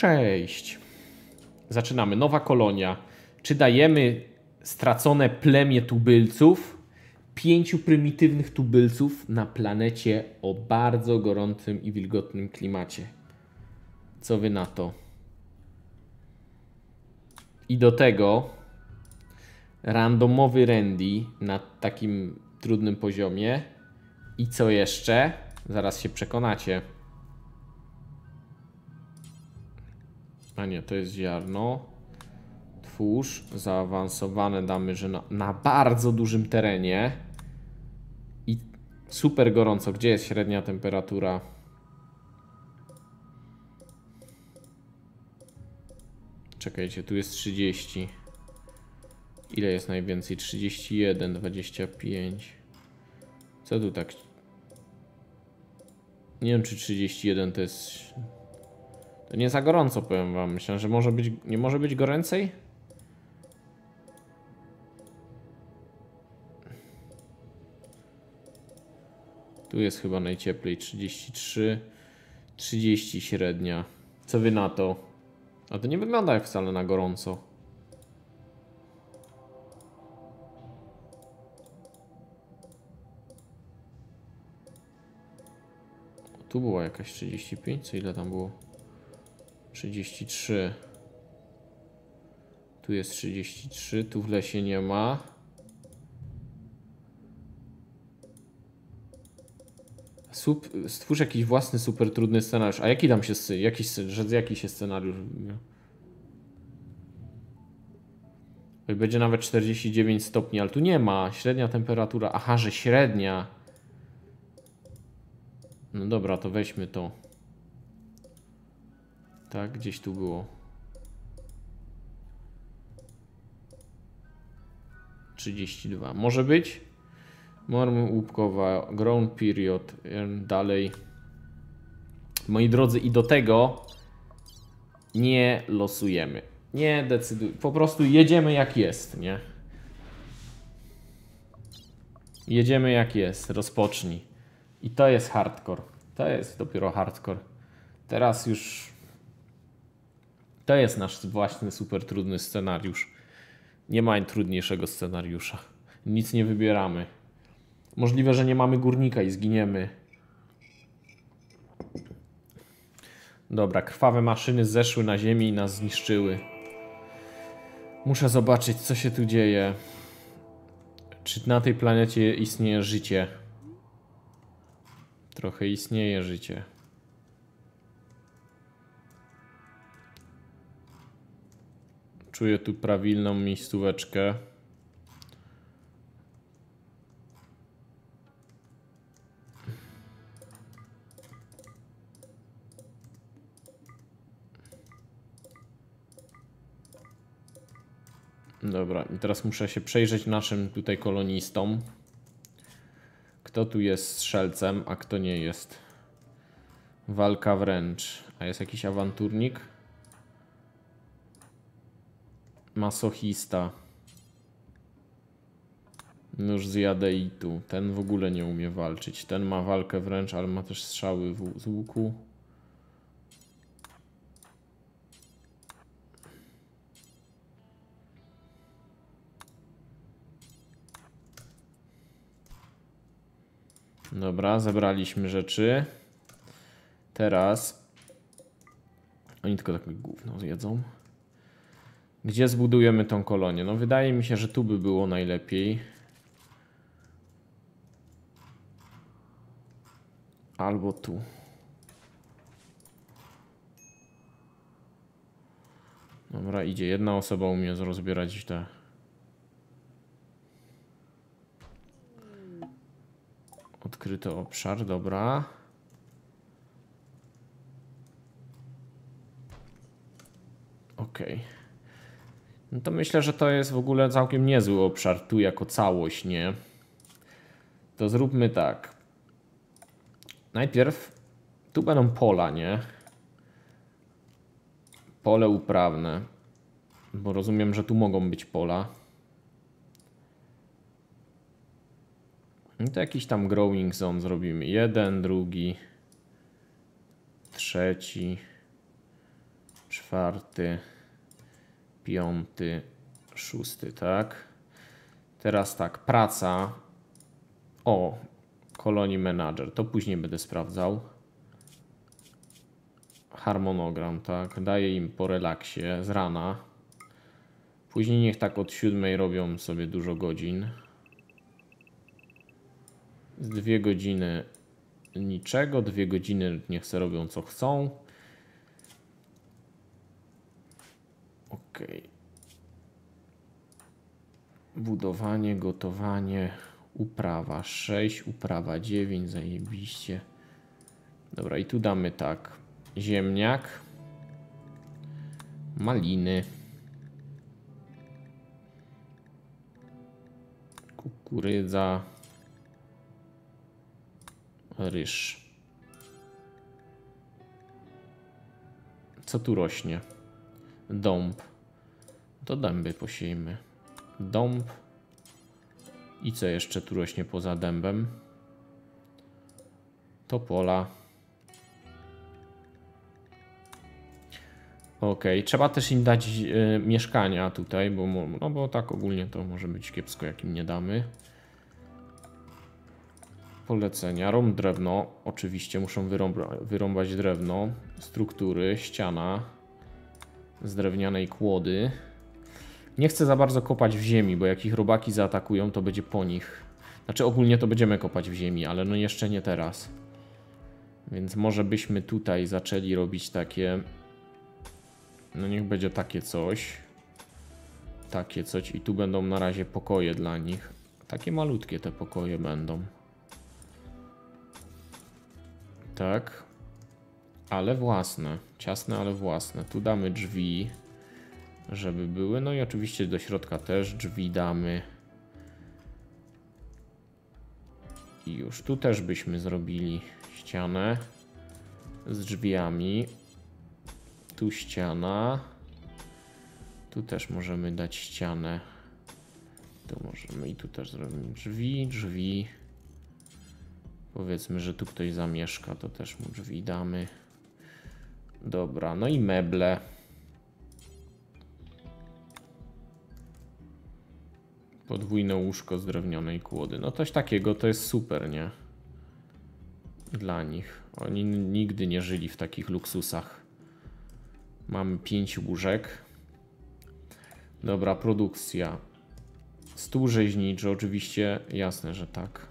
Cześć. Zaczynamy. Nowa kolonia. Czy dajemy stracone plemię tubylców? Pięciu prymitywnych tubylców na planecie o bardzo gorącym i wilgotnym klimacie. Co wy na to? I do tego randomowy Randy na takim trudnym poziomie. I co jeszcze? Zaraz się przekonacie. A nie, to jest ziarno. Twórz. Zaawansowane damy, że na, na bardzo dużym terenie. I super gorąco. Gdzie jest średnia temperatura? Czekajcie, tu jest 30. Ile jest najwięcej? 31, 25. Co tu tak? Nie wiem, czy 31 to jest. Nie za gorąco, powiem wam. Myślę, że może być. Nie może być goręcej? Tu jest chyba najcieplej 33, 30 średnia. Co wy na to? A to nie wygląda jak wcale na gorąco. Tu była jakaś 35, co ile tam było? 33. Tu jest 33, tu w lesie nie ma. Stwórz jakiś własny super trudny scenariusz. A jaki tam się, jakiś, że jaki się scenariusz? Będzie nawet 49 stopni, ale tu nie ma. Średnia temperatura. Aha, że średnia. No dobra, to weźmy to. Tak, gdzieś tu było. 32. Może być? Normy łupkowa, grown period, dalej. Moi drodzy, i do tego nie losujemy. Nie decyduj. Po prostu jedziemy jak jest, nie? Jedziemy jak jest. Rozpocznij. I to jest hardcore. To jest dopiero hardcore. Teraz już. To jest nasz własny super trudny scenariusz. Nie ma trudniejszego scenariusza. Nic nie wybieramy. Możliwe, że nie mamy górnika i zginiemy. Dobra, krwawe maszyny zeszły na ziemię i nas zniszczyły. Muszę zobaczyć, co się tu dzieje. Czy na tej planecie istnieje życie? Trochę istnieje życie. Czuję tu prawilną miejscóweczkę. Dobra, i teraz muszę się przejrzeć naszym tutaj kolonistom. Kto tu jest strzelcem, a kto nie jest? Walka wręcz. A jest jakiś awanturnik? Masochista. Nóż z jadeitu. Ten w ogóle nie umie walczyć. Ten ma walkę wręcz, ale ma też strzały z łuku. Dobra, zebraliśmy rzeczy. Teraz. Oni tylko takie gówno zjedzą. Gdzie zbudujemy tą kolonię? No wydaje mi się, że tu by było najlepiej. Albo tu. Dobra, idzie. Jedna osoba umie rozbierać te. Odkryty obszar, dobra. Okej. No to myślę, że to jest w ogóle całkiem niezły obszar tu jako całość, nie? To zróbmy tak. Najpierw tu będą pola, nie? Pole uprawne. Bo rozumiem, że tu mogą być pola. No to jakiś tam growing zone zrobimy. Jeden, drugi, trzeci, czwarty, piąty, szósty, tak? Teraz tak, praca. O, kolonii manager. To później będę sprawdzał. Harmonogram, tak? Daję im po relaksie z rana. Później niech tak od siódmej robią sobie dużo godzin. Z dwie godziny niczego, dwie godziny niech se robią co chcą. Ok. Budowanie, gotowanie, uprawa 6, uprawa 9, zajebiście. Dobra, i tu damy tak. Ziemniak, maliny, kukurydza, ryż. Co tu rośnie? Dąb. To dęby posiejmy. Dąb. I co jeszcze tu rośnie poza dębem? Topola. Ok, trzeba też im dać y, mieszkania tutaj, bo, no bo tak ogólnie to może być kiepsko, jak im nie damy. Polecenia. Rąb drewno. Oczywiście muszą wyrąba, wyrąbać drewno. Struktury, ściana z drewnianej kłody. Nie chcę za bardzo kopać w ziemi, bo jak ich robaki zaatakują, to będzie po nich. Znaczy ogólnie to będziemy kopać w ziemi, ale no jeszcze nie teraz. Więc może byśmy tutaj zaczęli robić takie... No niech będzie takie coś. Takie coś i tu będą na razie pokoje dla nich. Takie malutkie te pokoje będą. Tak. Ale własne. Ciasne, ale własne. Tu damy drzwi, żeby były. No i oczywiście do środka też drzwi damy. I już tu też byśmy zrobili ścianę z drzwiami. Tu ściana. Tu też możemy dać ścianę. Tu możemy i tu też zrobimy drzwi, drzwi. Powiedzmy, że tu ktoś zamieszka, to też mu drzwi damy. Dobra, no i meble. Podwójne łóżko z drewnianej kłody. No coś takiego to jest super, nie? Dla nich. Oni nigdy nie żyli w takich luksusach. Mamy pięć łóżek. Dobra, produkcja. Stół rzeźniczy, oczywiście jasne, że tak.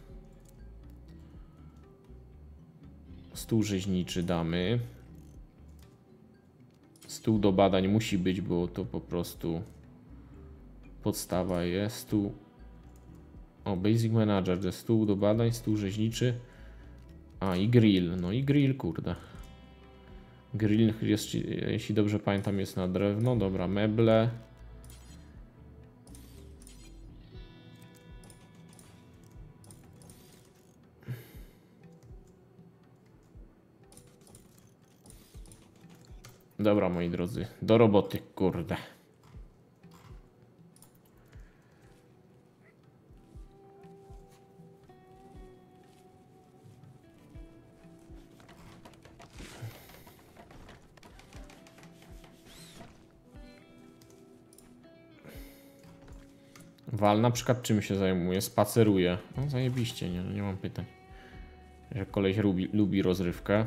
Stół rzeźniczy damy. Stół do badań musi być, bo to po prostu podstawa jest. Tu o, Basic Manager, to stół do badań, stół rzeźniczy. A, i grill. No i grill, kurde. Grill, jest, jeśli dobrze pamiętam, jest na drewno. Dobra, meble. Dobra, moi drodzy, do roboty, kurde. Wal na przykład czym się zajmuje? Spaceruje. No zajebiście, nie, nie mam pytań. Że koleś lubi, lubi rozrywkę.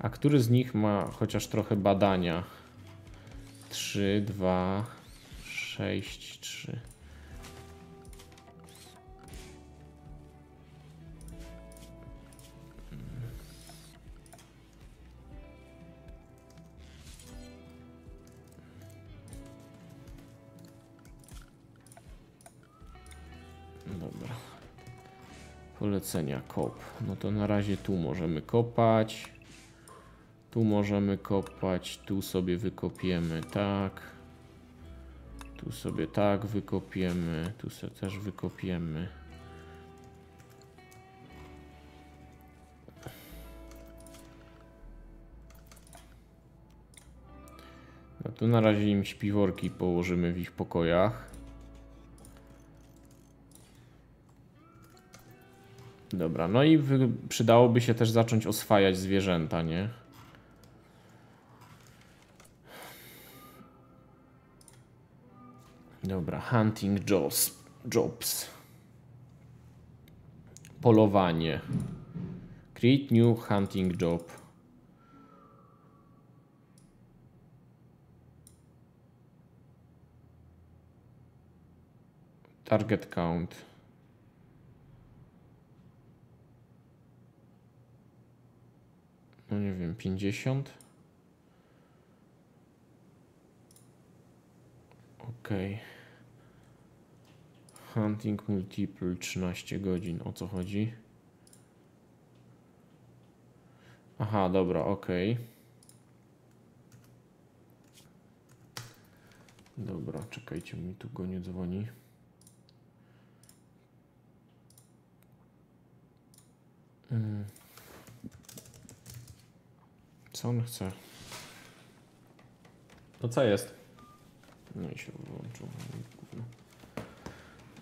A który z nich ma chociaż trochę badania? 3, 2, 6, 3. Dobra. Polecenia kop. No to na razie tu możemy kopać. Tu możemy kopać, tu sobie wykopiemy tak. Tu sobie tak wykopiemy, tu sobie też wykopiemy. No tu na razie im śpiworki położymy w ich pokojach. Dobra, no i przydałoby się też zacząć oswajać zwierzęta, nie? Dobra, hunting jobs. jobs. Polowanie. Create new hunting job. Target count. No nie wiem, 50. Ok. Hunting multiple 13 godzin. O co chodzi? Aha, dobra, ok. Dobra, czekajcie, mi tu go nie dzwoni. Mm. Co on chce? To co jest? No i się włączył.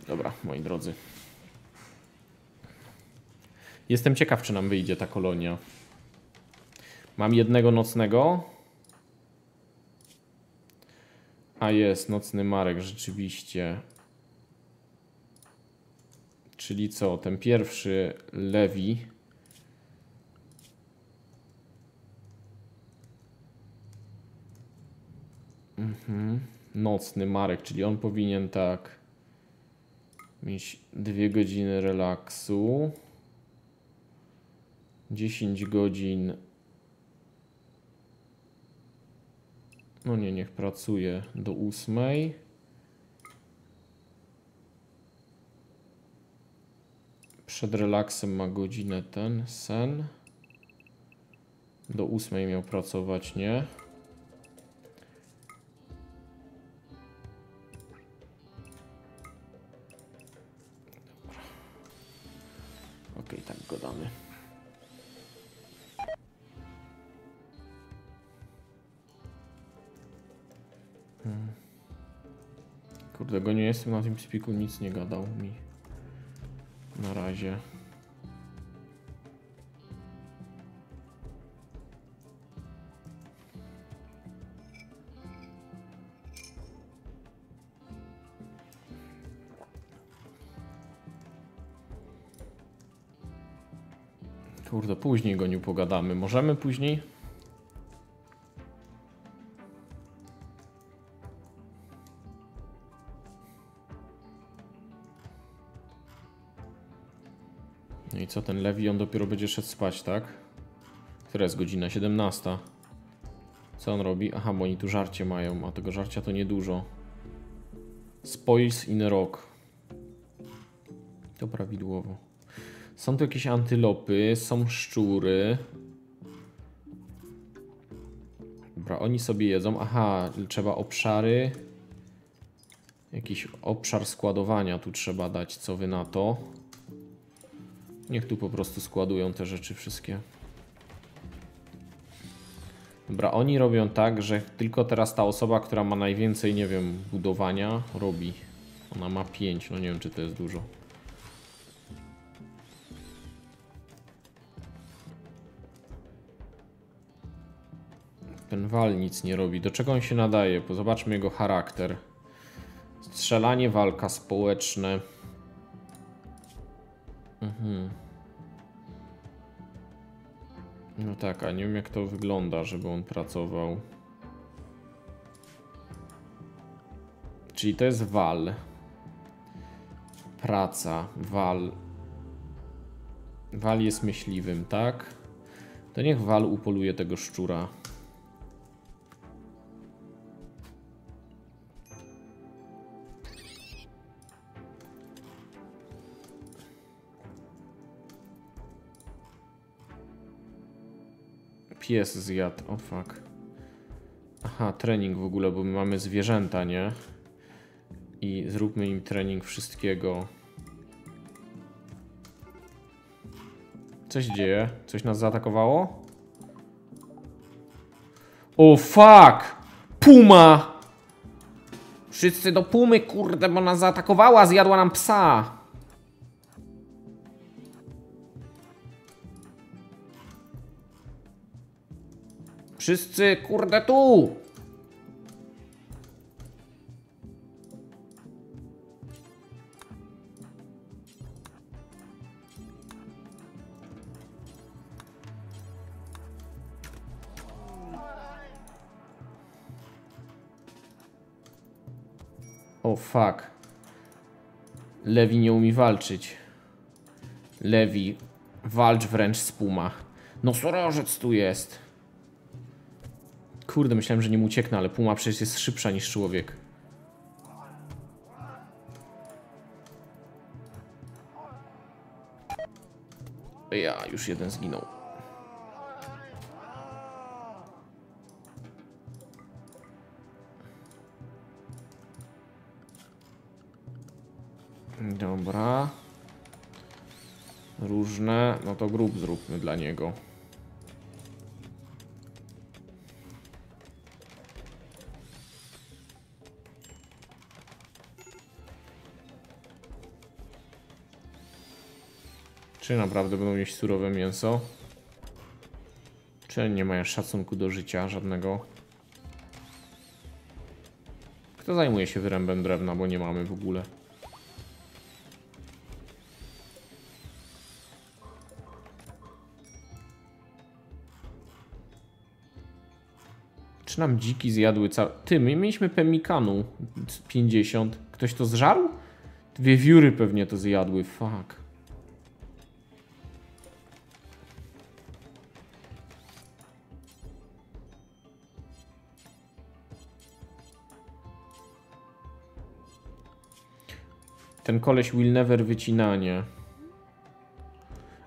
Dobra, moi drodzy. Jestem ciekaw, czy nam wyjdzie ta kolonia. Mam jednego nocnego. A jest, nocny Marek, rzeczywiście. Czyli co? Ten pierwszy Lewi. Mhm. Nocny Marek, czyli on powinien tak mieć dwie godziny relaksu. 10 godzin. No nie, niech pracuje do ósmej. Przed relaksem ma godzinę ten sen. Do ósmej miał pracować, nie? Na tym spiku, nic nie gadał mi. Na razie. Kurde, później go nie pogadamy. Możemy później? Co, ten Lewi, on dopiero będzie szedł spać, tak? Która jest godzina? 17. Co on robi? Aha, bo oni tu żarcie mają, a tego żarcia to niedużo. Spoils in rock. To prawidłowo. Są tu jakieś antylopy, są szczury. Dobra, oni sobie jedzą. Aha, trzeba obszary. Jakiś obszar składowania tu trzeba dać, co wy na to. Niech tu po prostu składują te rzeczy wszystkie. Dobra, oni robią tak, że tylko teraz ta osoba, która ma najwięcej, nie wiem, budowania, robi. Ona ma 5, no nie wiem, czy to jest dużo. Ten wal nic nie robi. Do czego on się nadaje? Zobaczmy jego charakter. Strzelanie, walka, społeczne. Mhm. No tak, a nie wiem jak to wygląda, żeby on pracował. Czyli to jest wal. Praca, wal. Wal jest myśliwym, tak? To niech wal upoluje tego szczura. Pies zjadł, o fuck. Aha, trening w ogóle, bo my mamy zwierzęta, nie? I zróbmy im trening wszystkiego. Coś dzieje? Coś nas zaatakowało? O fuck! Puma! Wszyscy do pumy, kurde, bo nas zaatakowała, zjadła nam psa. Wszyscy, kurde, tu! O fuck. Lewi nie umie walczyć. Lewi, walcz wręcz z Puma. No sorożec tu jest. Kurde, myślałem, że nim ucieknę, ale Puma przecież jest szybsza niż człowiek. Ja, już jeden zginął. Dobra. Różne. No to grup zróbmy dla niego. Czy naprawdę będą mieć surowe mięso? Czy nie mają szacunku do życia żadnego? Kto zajmuje się wyrębem drewna, bo nie mamy w ogóle? Czy nam dziki zjadły całe... Ty, my mieliśmy pemikanu 50. Ktoś to zżarł? Dwie wióry pewnie to zjadły, fuck. Ten koleś will never wycinanie.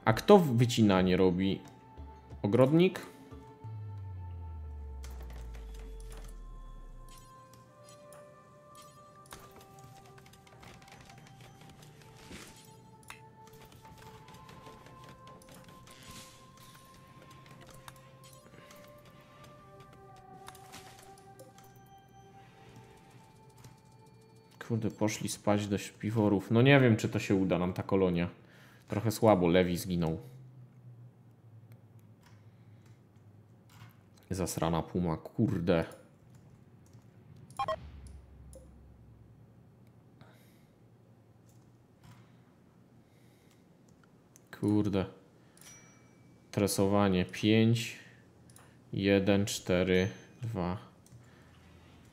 A kto wycinanie robi? Ogrodnik? Poszli spać do śpiworów. No nie wiem, czy to się uda nam ta kolonia. Trochę słabo, Lewi zginął. Zasrana puma, kurde. Kurde. Tresowanie 5, 1, 4, 2.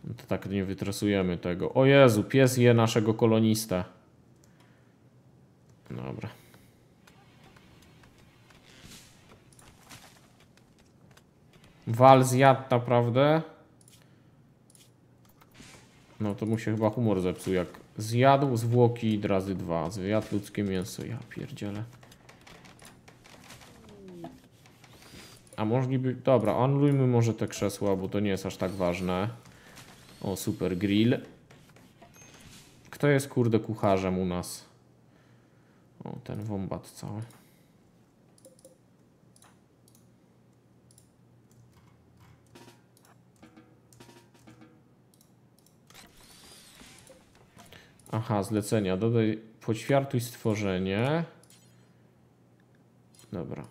No to tak nie wytresujemy tego. O Jezu, pies je naszego kolonista. Dobra. Wal zjadł naprawdę. No to mu się chyba humor zepsuł, jak zjadł zwłoki razy dwa. Zjadł ludzkie mięso, ja pierdzielę. A mogliby... Dobra, anulujmy może te krzesła, bo to nie jest aż tak ważne. O, super grill. Kto jest kurde kucharzem u nas? O, ten wombat cały. Aha, zlecenia. Dodaj, poćwiartuj stworzenie. Dobra.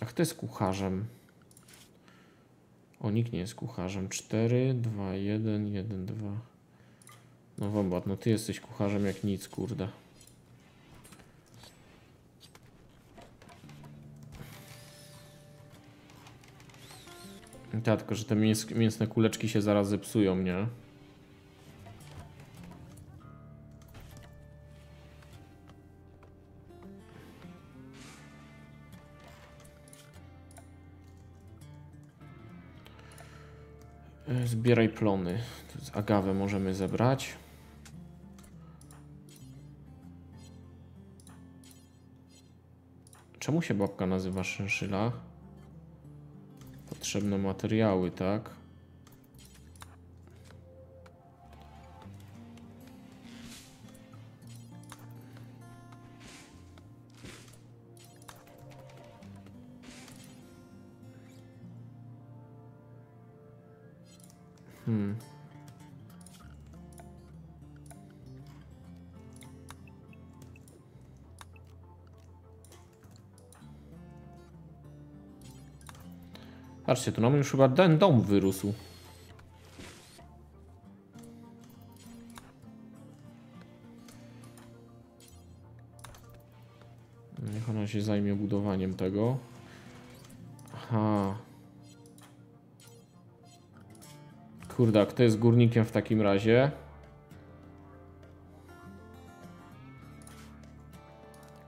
Ach, to jest kucharzem. O, nikt nie jest kucharzem. 4, 2, 1, 1, 2. No wombat, no ty jesteś kucharzem jak nic, kurde. Tak, tylko że te mięs mięsne kuleczki się zaraz zepsują, nie? Zbieraj plony. Agawę możemy zebrać. Czemu się babka nazywa szynszyla? Potrzebne materiały, tak? Patrzcie, tu nam już chyba ten dom wyrósł. Niech ona się zajmie budowaniem tego. Aha. Kurde, kto jest górnikiem w takim razie?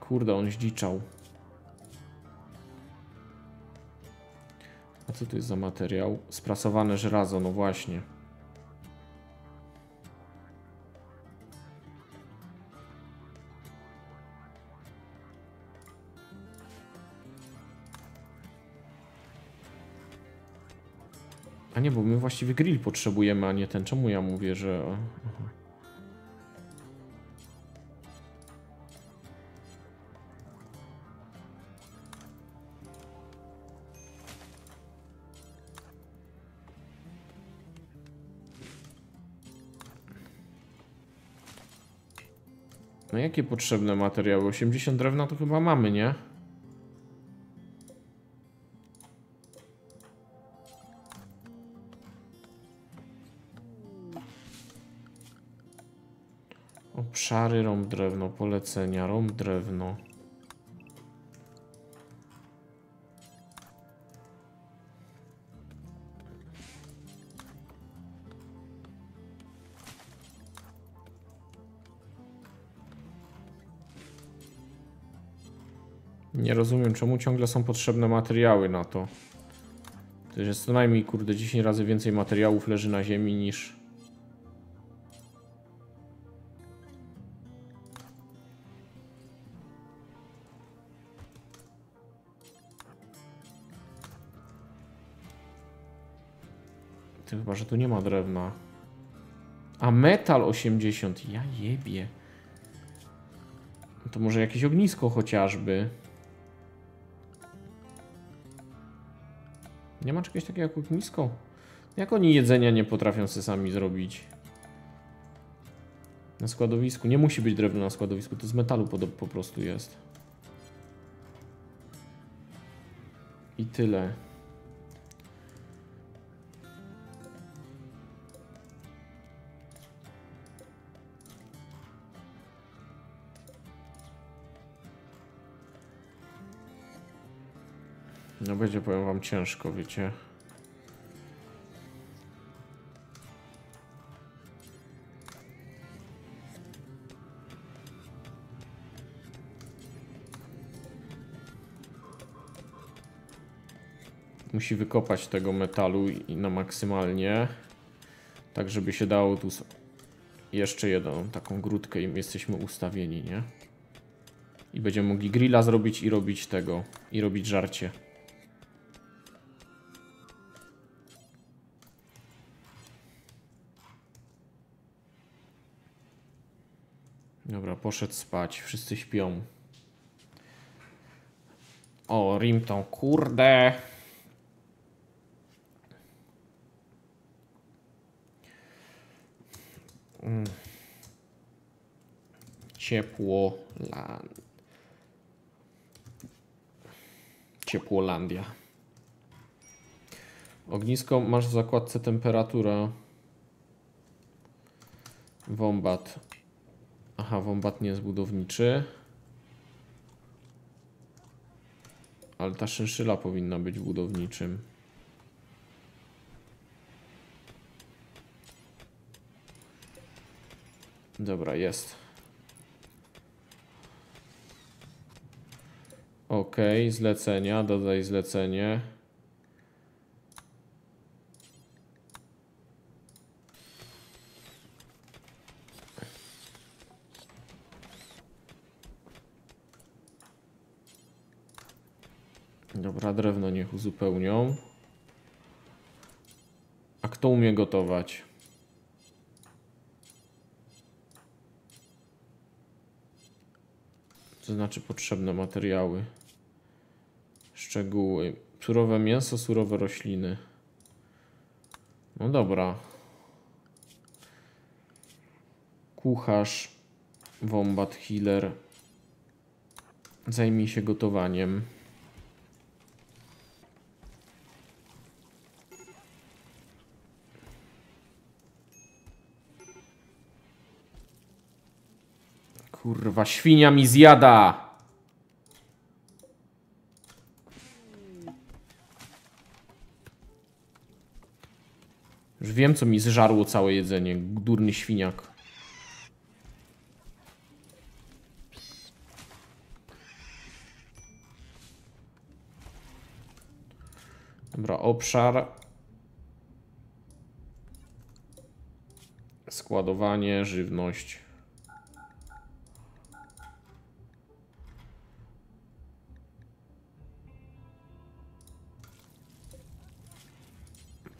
Kurde, on zdziczał. Co to jest za materiał? Sprasowane żelazo, no właśnie. A nie, bo my właściwie grill potrzebujemy, a nie ten. Czemu ja mówię, że... No jakie potrzebne materiały? 80 drewna to chyba mamy, nie? Obszary, rąb drewno, polecenia, rąb drewno. Nie rozumiem, czemu ciągle są potrzebne materiały na to. To jest co najmniej, kurde, 10 razy więcej materiałów leży na ziemi niż... Ty chyba, że tu nie ma drewna. A metal 80, ja jebie. To może jakieś ognisko chociażby. Nie ma czegoś takiego jak ognisko? Jak oni jedzenia nie potrafią sobie sami zrobić? Na składowisku. Nie musi być drewno na składowisku, to z metalu po, po prostu jest. I tyle. No będzie, powiem wam, ciężko, wiecie. Musi wykopać tego metalu i na maksymalnie. Tak, żeby się dało tu jeszcze jedną taką grudkę i jesteśmy ustawieni, nie? I będziemy mogli grilla zrobić i robić tego, i robić żarcie. Poszedł spać. Wszyscy śpią. O, Rimton, kurde. Mm. Ciepło. La... Ciepłolandia. Ognisko masz w zakładce temperatura. Wombat. Aha, wombat nie jest budowniczy. Ale ta szynszyla powinna być budowniczym. Dobra, jest. Ok, zlecenia, dodaj zlecenie. Dobra, drewno niech uzupełnią. A kto umie gotować? To znaczy potrzebne materiały. Szczegóły. Surowe mięso, surowe rośliny. No dobra. Kucharz, wombat, healer. Zajmij się gotowaniem. Kurwa, świnia mi zjada! Już wiem, co mi zżarło całe jedzenie. Durny świniak. Dobra, obszar. Składowanie, żywność.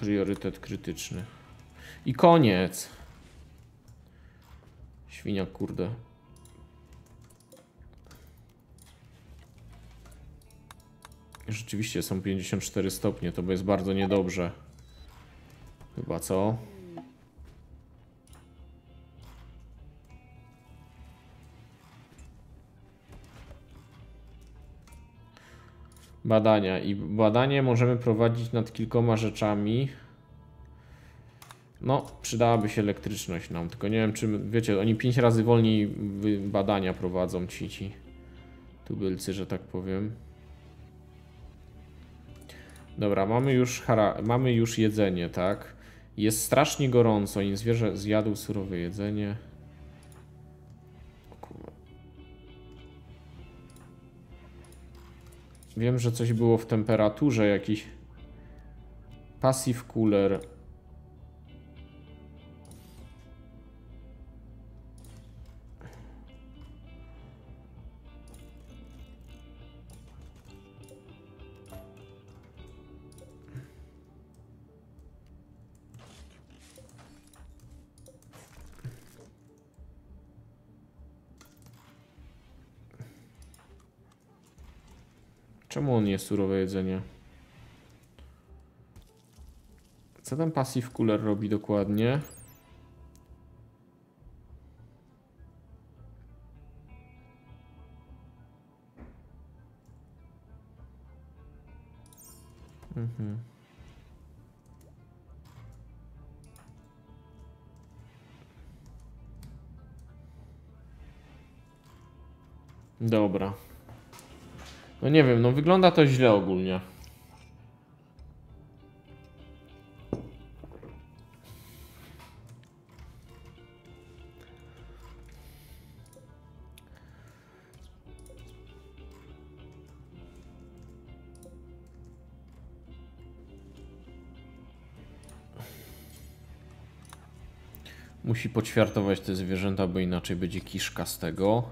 Priorytet krytyczny. I koniec. Świnia, kurde. Rzeczywiście są 54 stopnie, to jest bardzo niedobrze. Chyba co? Badania. I badanie możemy prowadzić nad kilkoma rzeczami. No, przydałaby się elektryczność nam, tylko nie wiem, czy wiecie, oni 5 razy wolniej badania prowadzą ci ci tubylcy, że tak powiem. Dobra, mamy już, mamy już jedzenie, tak? Jest strasznie gorąco, im zwierzę zjadł surowe jedzenie. Wiem, że coś było w temperaturze, jakiś passive cooler. On je surowe jedzenie? Co ten passive cooler robi dokładnie? Mhm. Dobra. No nie wiem, no wygląda to źle ogólnie. Musi poćwiartować te zwierzęta, bo inaczej będzie kiszka z tego.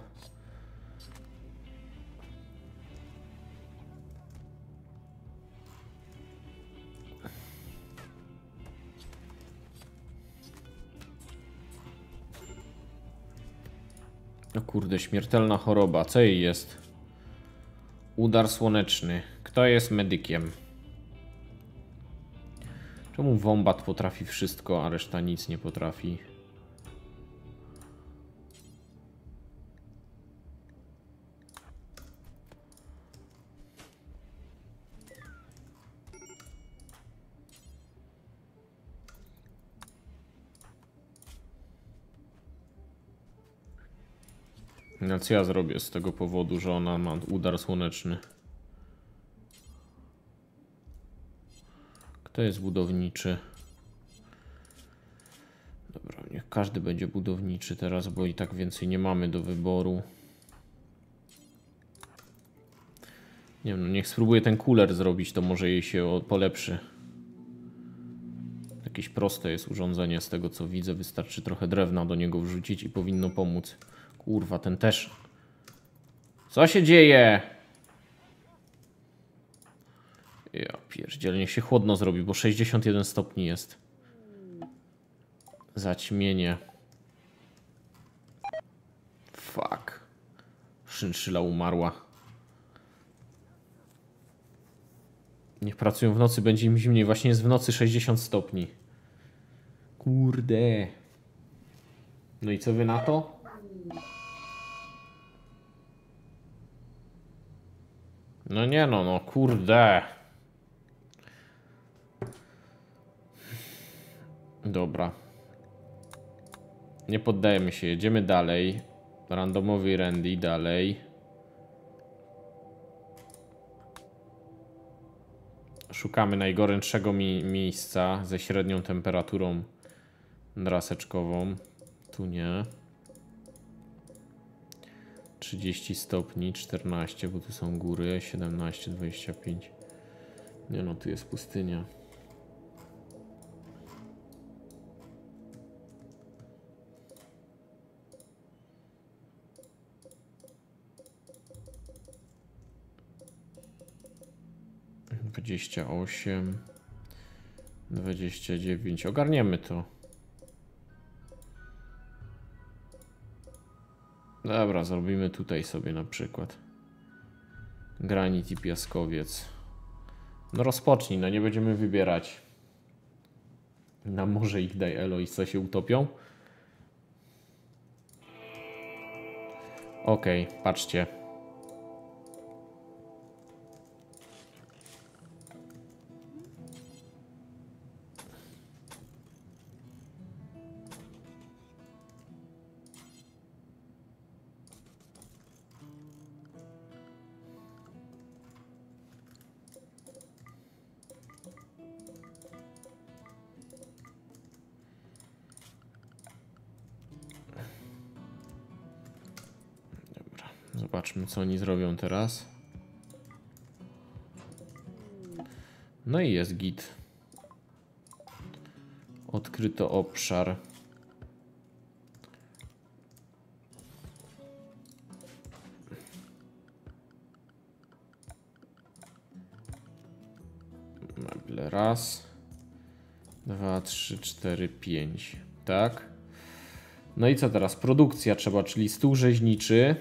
Kurde, śmiertelna choroba. Co jej jest? Udar słoneczny. Kto jest medykiem? Czemu wombat potrafi wszystko, a reszta nic nie potrafi? Co ja zrobię z tego powodu, że ona ma udar słoneczny? Kto jest budowniczy? Dobra, niech każdy będzie budowniczy teraz, bo i tak więcej nie mamy do wyboru. Nie wiem, no niech spróbuję ten cooler zrobić, to może jej się polepszy. Jakieś proste jest urządzenie z tego co widzę, wystarczy trochę drewna do niego wrzucić i powinno pomóc. Kurwa, ten też. Co się dzieje? Ja pierdzielę, niech się chłodno zrobi, bo 61 stopni jest. Zaćmienie. Fuck. Szynszyla umarła. Niech pracują w nocy, będzie im zimniej. Właśnie jest w nocy 60 stopni. Kurde. No i co wy na to? No nie no, no kurde. Dobra. Nie poddajemy się, jedziemy dalej. Randomowy Randy dalej. Szukamy najgorętszego mi miejsca ze średnią temperaturą draseczkową. Tu nie. 30 stopni, 14, bo tu są góry, 17, 25. Nie no, tu jest pustynia. Dwadzieścia osiem, dwadzieścia dziewięć. Ogarniemy to. Dobra, zrobimy tutaj sobie na przykład. Granit i piaskowiec. No rozpocznij, no nie będziemy wybierać. Na morze ich daj elo i co się utopią? Okej, okay, patrzcie. Co oni zrobią teraz. No i jest git. Odkryto obszar. Meble raz, dwa, trzy, cztery, pięć. Tak. No i co teraz? Produkcja trzeba, czyli stół rzeźniczy.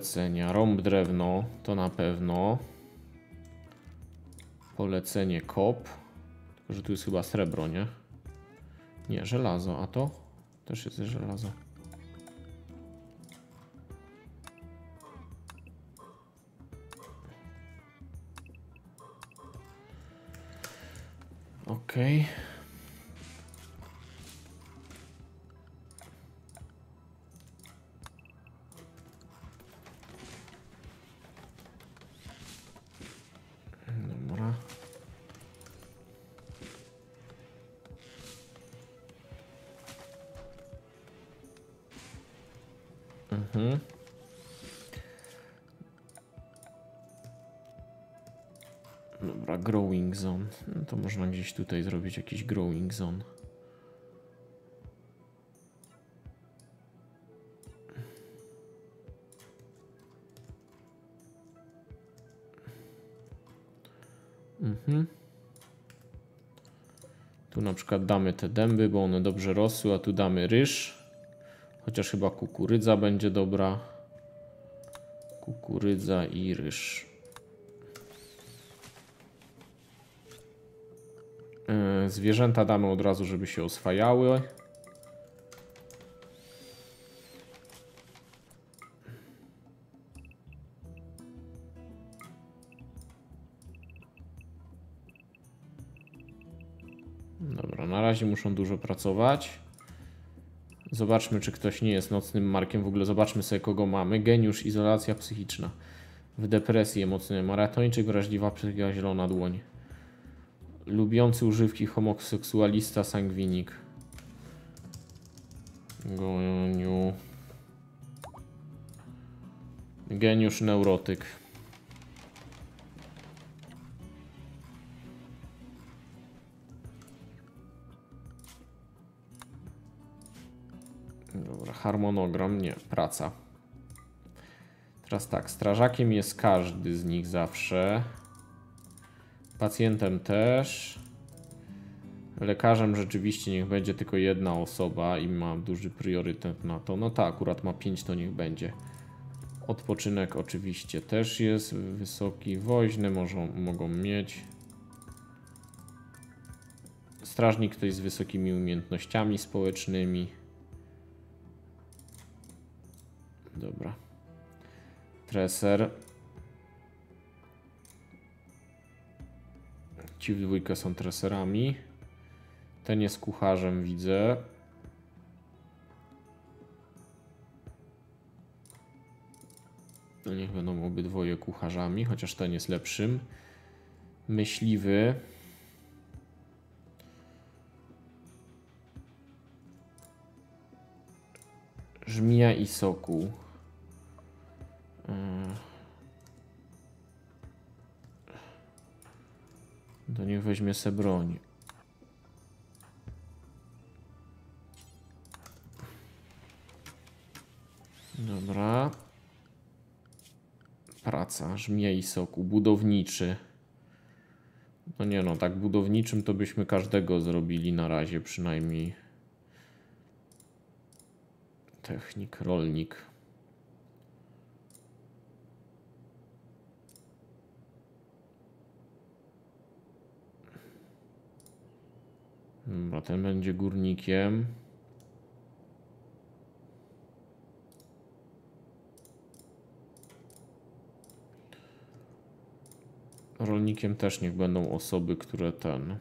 Polecenia. Rąb drewno, to na pewno. Polecenie kop. Tylko, że tu jest chyba srebro, nie? Nie, żelazo. A to? Też jest żelazo. Okej. Okay. No to można gdzieś tutaj zrobić jakiś growing zone. Mhm. Tu na przykład damy te dęby, bo one dobrze rosły, a tu damy ryż. Chociaż chyba kukurydza będzie dobra. Kukurydza i ryż. Zwierzęta damy od razu, żeby się oswajały. Dobra, na razie muszą dużo pracować. Zobaczmy, czy ktoś nie jest nocnym markiem. W ogóle zobaczmy sobie, kogo mamy. Geniusz, izolacja psychiczna. W depresji emocjonalnej. Maratończyk, wrażliwa psychika, zielona dłoń. Lubiący używki, homoseksualista, sangwinik. Goniu. Geniusz, neurotyk. Dobra, harmonogram, nie, praca. Teraz tak, strażakiem jest każdy z nich zawsze. Pacjentem też. Lekarzem rzeczywiście niech będzie tylko jedna osoba i ma duży priorytet na to. No tak, akurat ma 5, to niech będzie. Odpoczynek oczywiście też jest wysoki. Woźny możą, mogą mieć. Strażnik ktoś z wysokimi umiejętnościami społecznymi. Dobra. Treser. Ci w dwójkę są treserami. Ten jest kucharzem, widzę. No niech będą obydwoje kucharzami, chociaż ten jest lepszym. Myśliwy. Żmija i sokół. Yy. To niech weźmie se broń. Dobra. Praca, żmija i soku, budowniczy. No nie no, tak budowniczym to byśmy każdego zrobili na razie przynajmniej. Technik, rolnik. Dobra, ten będzie górnikiem. Rolnikiem też niech będą osoby, które ten.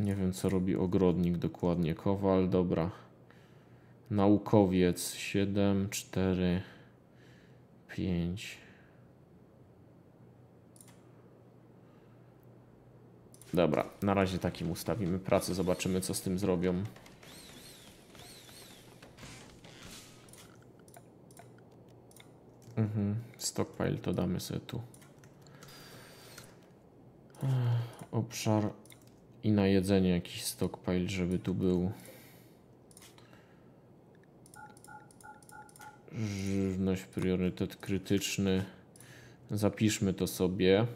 Nie wiem, co robi ogrodnik dokładnie. Kowal, dobra. Naukowiec 7, 4, 5. Dobra, na razie takim ustawimy pracę, zobaczymy co z tym zrobią. Mhm, stockpile to damy sobie tu. Obszar i na jedzenie jakiś stockpile, żeby tu był. Żywność, priorytet krytyczny. Zapiszmy to sobie.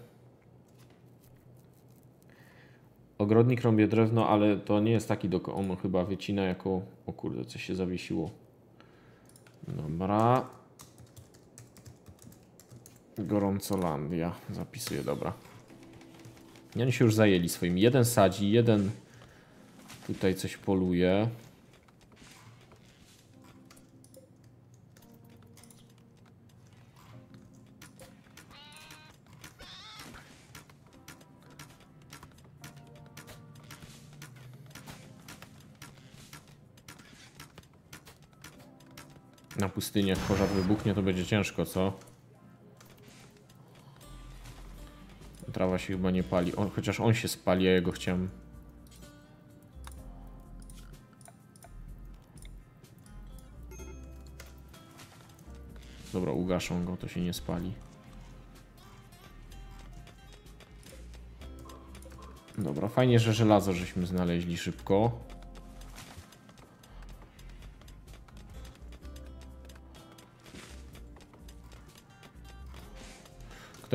Ogrodnik rąbie drewno, ale to nie jest taki, do on chyba wycina jako... O kurde, coś się zawiesiło. Dobra. Gorącolandia. Zapisuję, dobra. I oni się już zajęli swoim. Jeden sadzi, jeden tutaj coś poluje. Pustyni jak pożar wybuchnie to będzie ciężko, co? Trawa się chyba nie pali. On, chociaż on się spali, ja jego chciałem. Dobra, ugaszą go, to się nie spali. Dobra, fajnie, że żelazo żeśmy znaleźli szybko.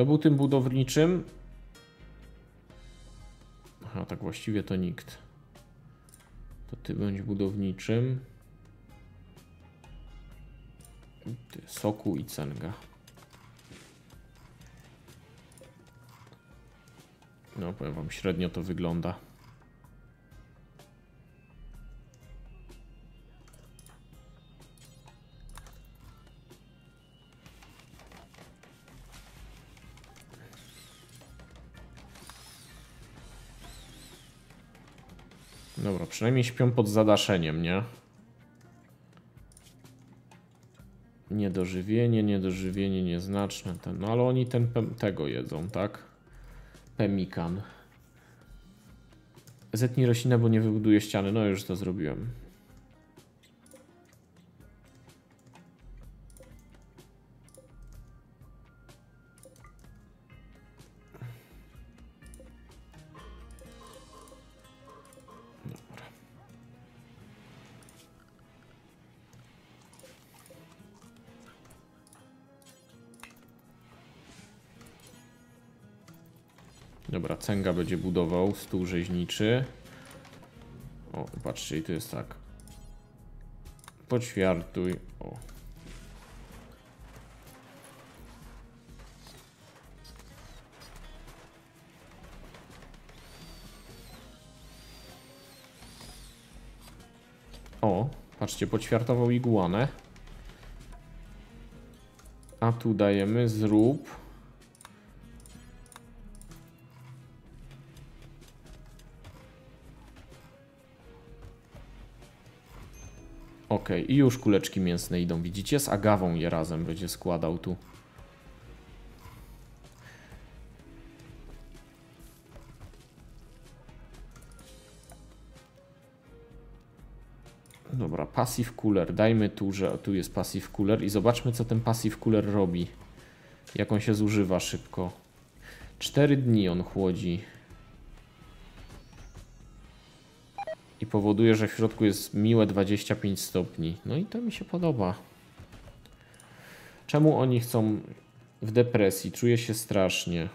Kto był tym budowniczym? Aha, tak właściwie to nikt. To ty bądź budowniczym. Ty, soku i cęga. No, powiem wam, średnio to wygląda. Przynajmniej śpią pod zadaszeniem, nie? Niedożywienie, niedożywienie nieznaczne. Ten, no ale oni ten tego jedzą, tak? Pemikan. Zetnij roślinę, bo nie wybuduje ściany. No już to zrobiłem. Dobra, Cęga będzie budował stół rzeźniczy. O, patrzcie, i tu jest tak. Poćwiartuj. O. O, patrzcie, poćwiartował iguanę. A tu dajemy zrób. Ok, i już kuleczki mięsne idą, widzicie? Z agawą je razem będzie składał tu. Dobra, passive cooler. Dajmy tu, że tu jest passive cooler i zobaczmy, co ten passive cooler robi. Jak on się zużywa szybko. 4 dni on chłodzi. Powoduje, że w środku jest miłe 25 stopni. No i to mi się podoba. Czemu oni chcą w depresji? Czuję się strasznie.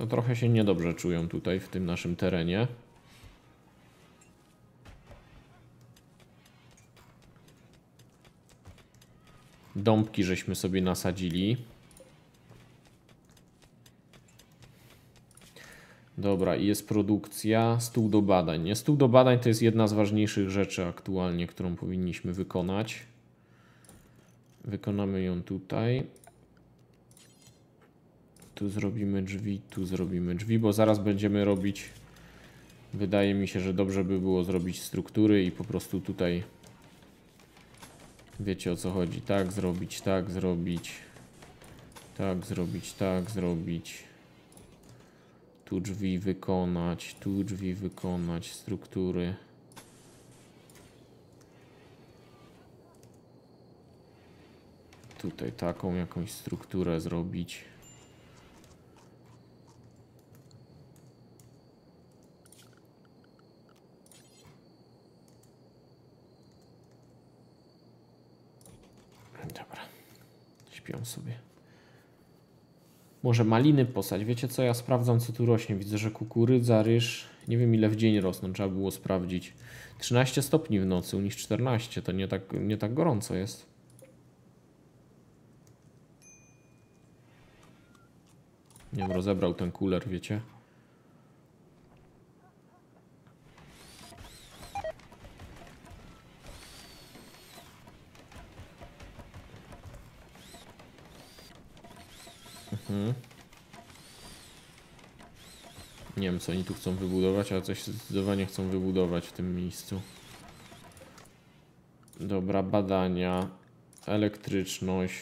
No trochę się niedobrze czują tutaj w tym naszym terenie. Dąbki żeśmy sobie nasadzili. Dobra, i jest produkcja, stół do badań. Nie? Stół do badań to jest jedna z ważniejszych rzeczy aktualnie, którą powinniśmy wykonać. Wykonamy ją tutaj. Tu zrobimy drzwi, tu zrobimy drzwi, bo zaraz będziemy robić. Wydaje mi się, że dobrze by było zrobić struktury i po prostu tutaj wiecie o co chodzi. Tak zrobić, tak zrobić, tak zrobić, tak zrobić. Tu drzwi wykonać, tu drzwi wykonać, struktury. Tutaj taką jakąś strukturę zrobić. Dobra. Śpią sobie. Może maliny posać. Wiecie co? Ja sprawdzam co tu rośnie. Widzę, że kukurydza, ryż. Nie wiem ile w dzień rosną. Trzeba było sprawdzić. 13 stopni w nocy, u nich 14. To nie tak, nie tak gorąco jest. Nie wiem, rozebrał ten kuler, wiecie? Wiem, co oni tu chcą wybudować, ale coś zdecydowanie chcą wybudować w tym miejscu. Dobra, badania, elektryczność.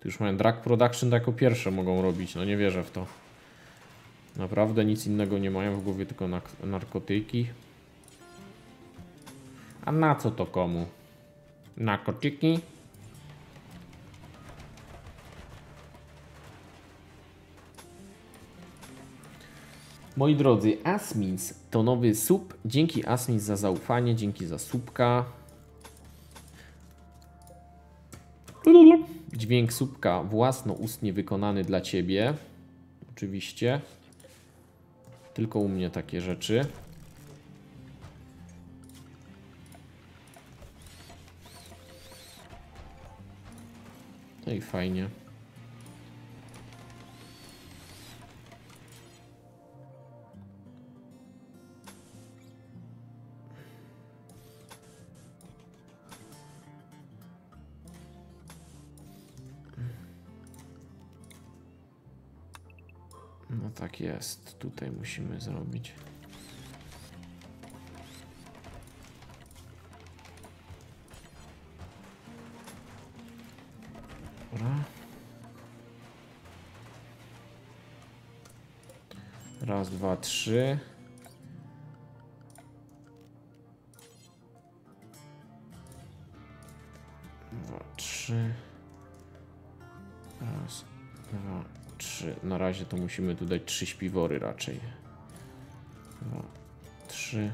Tu już mają drag production, to jako pierwsze mogą robić. No nie wierzę w to. Naprawdę nic innego nie mają w głowie, tylko narkotyki. A na co to komu? Narkotyki? Moi drodzy, Asmins to nowy sub. Dzięki Asmins za zaufanie, dzięki za subka. Dźwięk subka własnoustnie wykonany dla Ciebie. Oczywiście. Tylko u mnie takie rzeczy. No i fajnie. No tak jest. Tutaj musimy zrobić. Dobra. Raz, dwa, trzy. Dwa, trzy. Raz, dwa, trzy. Na razie to musimy tu dać trzy śpiwory raczej. Dwa, trzy.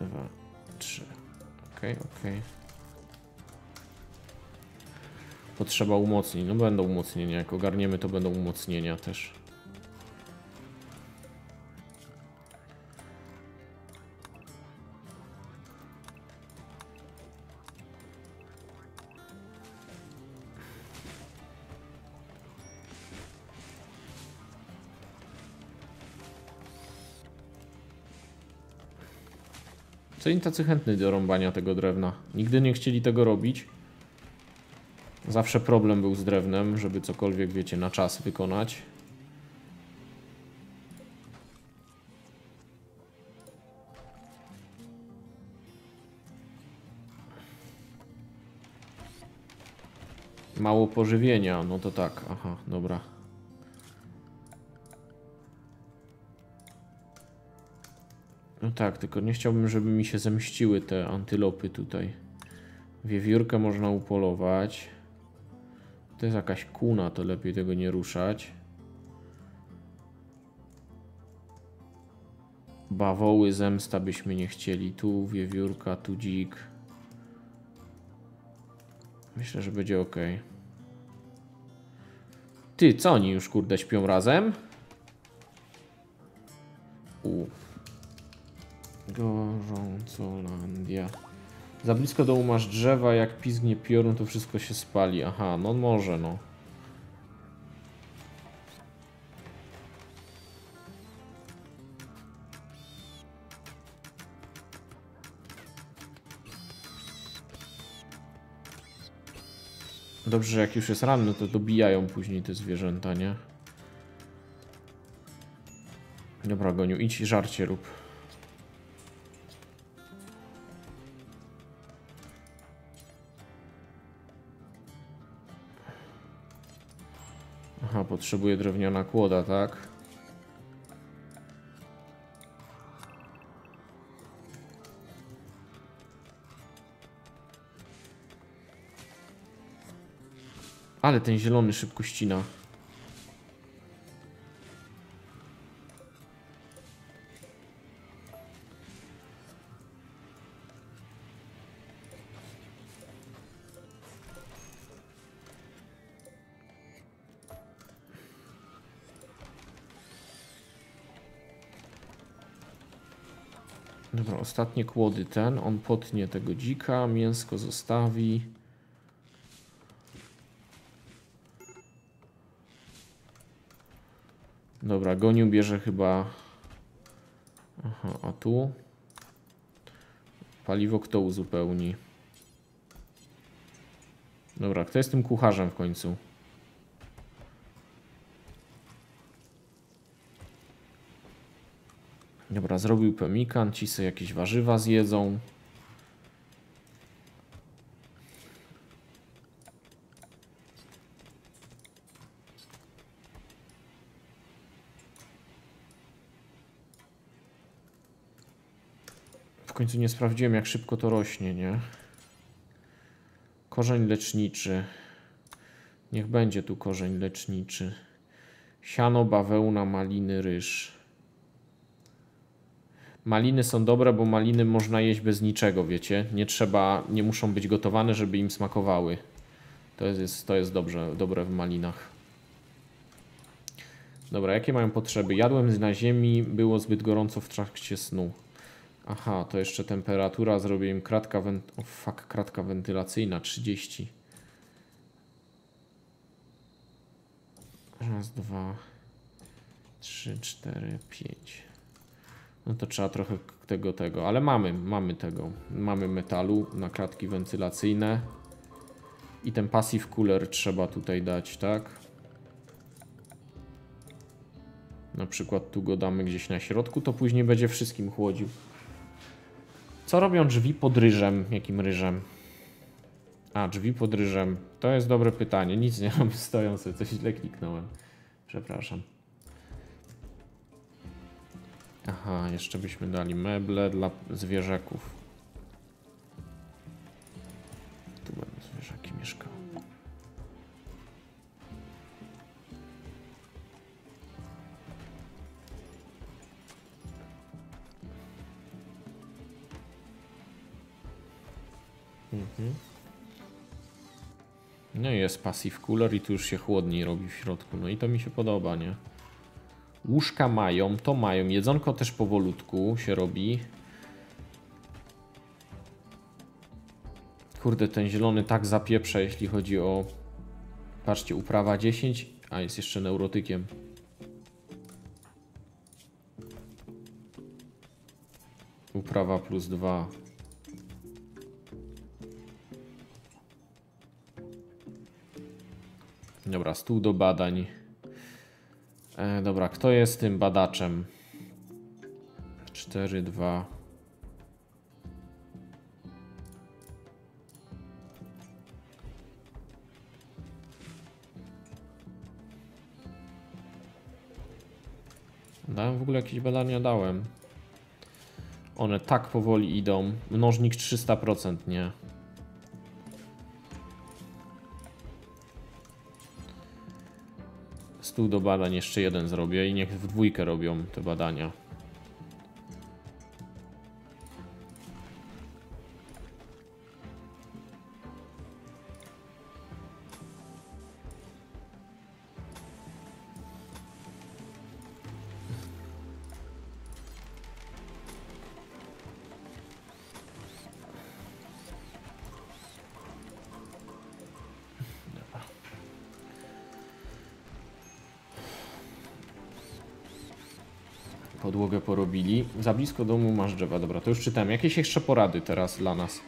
Dwa, trzy. okej, okej. Potrzeba umocnień. No będą umocnienia. Jak ogarniemy, to będą umocnienia też. Co oni tacy chętni do rąbania tego drewna? Nigdy nie chcieli tego robić. Zawsze problem był z drewnem, żeby cokolwiek, wiecie, na czas wykonać. Mało pożywienia, no to tak, aha, dobra. No tak, tylko nie chciałbym, żeby mi się zemściły te antylopy tutaj. Wiewiórkę można upolować. To jest jakaś kuna, to lepiej tego nie ruszać. Bawoły zemsta byśmy nie chcieli. Tu wiewiórka, tu dzik. Myślę, że będzie ok. Ty, co oni już kurde śpią razem? U. Gorącolandia. Za blisko domu masz drzewa, jak pizgnie piorun, to wszystko się spali. Aha, no może, no. Dobrze, że jak już jest ranny, to dobijają później te zwierzęta, nie? Dobra, Goniu, idź i żarcie rób. Potrzebuje drewniana kłoda, tak? Ale ten zielony szybko ścina. Ostatnie kłody ten. On potnie tego dzika, mięsko zostawi. Dobra, goniu bierze chyba... Aha, a tu? Paliwo kto uzupełni? Dobra, kto jest tym kucharzem w końcu? Dobra, zrobił pemikan, ci sobie jakieś warzywa zjedzą. W końcu nie sprawdziłem, jak szybko to rośnie, nie? Korzeń leczniczy. Niech będzie tu korzeń leczniczy. Siano, bawełna, maliny, ryż. Maliny są dobre, bo maliny można jeść bez niczego, wiecie? Nie trzeba, nie muszą być gotowane, żeby im smakowały. To jest, to jest dobrze, dobre w malinach. Dobra, jakie mają potrzeby? Jadłem na ziemi, było zbyt gorąco w trakcie snu. Aha, to jeszcze temperatura, zrobię im kratka, went oh, fuck, kratka wentylacyjna 30. Raz, dwa, trzy, cztery, pięć. No to trzeba trochę tego, tego, ale mamy, mamy tego. Mamy metalu na kratki wentylacyjne. I ten passive cooler trzeba tutaj dać, tak? Na przykład tu go damy gdzieś na środku, to później będzie wszystkim chłodził. Co robią drzwi pod ryżem? Jakim ryżem? A, drzwi pod ryżem. To jest dobre pytanie. Nic nie robię, stoją sobie, coś źle kliknąłem. Przepraszam. Aha, jeszcze byśmy dali meble dla zwierzaków. Tu będą zwierzaki mieszkały. Mhm. No i jest passive cooler i tu już się chłodniej robi w środku. No i to mi się podoba, nie? Łóżka mają, to mają. Jedzonko też powolutku się robi. Kurde, ten zielony tak zapieprza, jeśli chodzi o... Patrzcie, uprawa 10, a jest jeszcze neurotykiem. Uprawa plus 2. Dobra, stół do badań. E, dobra, kto jest tym badaczem? 4, 2. Dałem w ogóle jakieś badania? Dałem. One tak powoli idą. Mnożnik 300%, nie. Stół do badań jeszcze jeden zrobię i niech w dwójkę robią te badania. Podłogę porobili. Za blisko domu masz drzewa. Dobra, to już czytałem. Jakieś jeszcze porady teraz dla nas?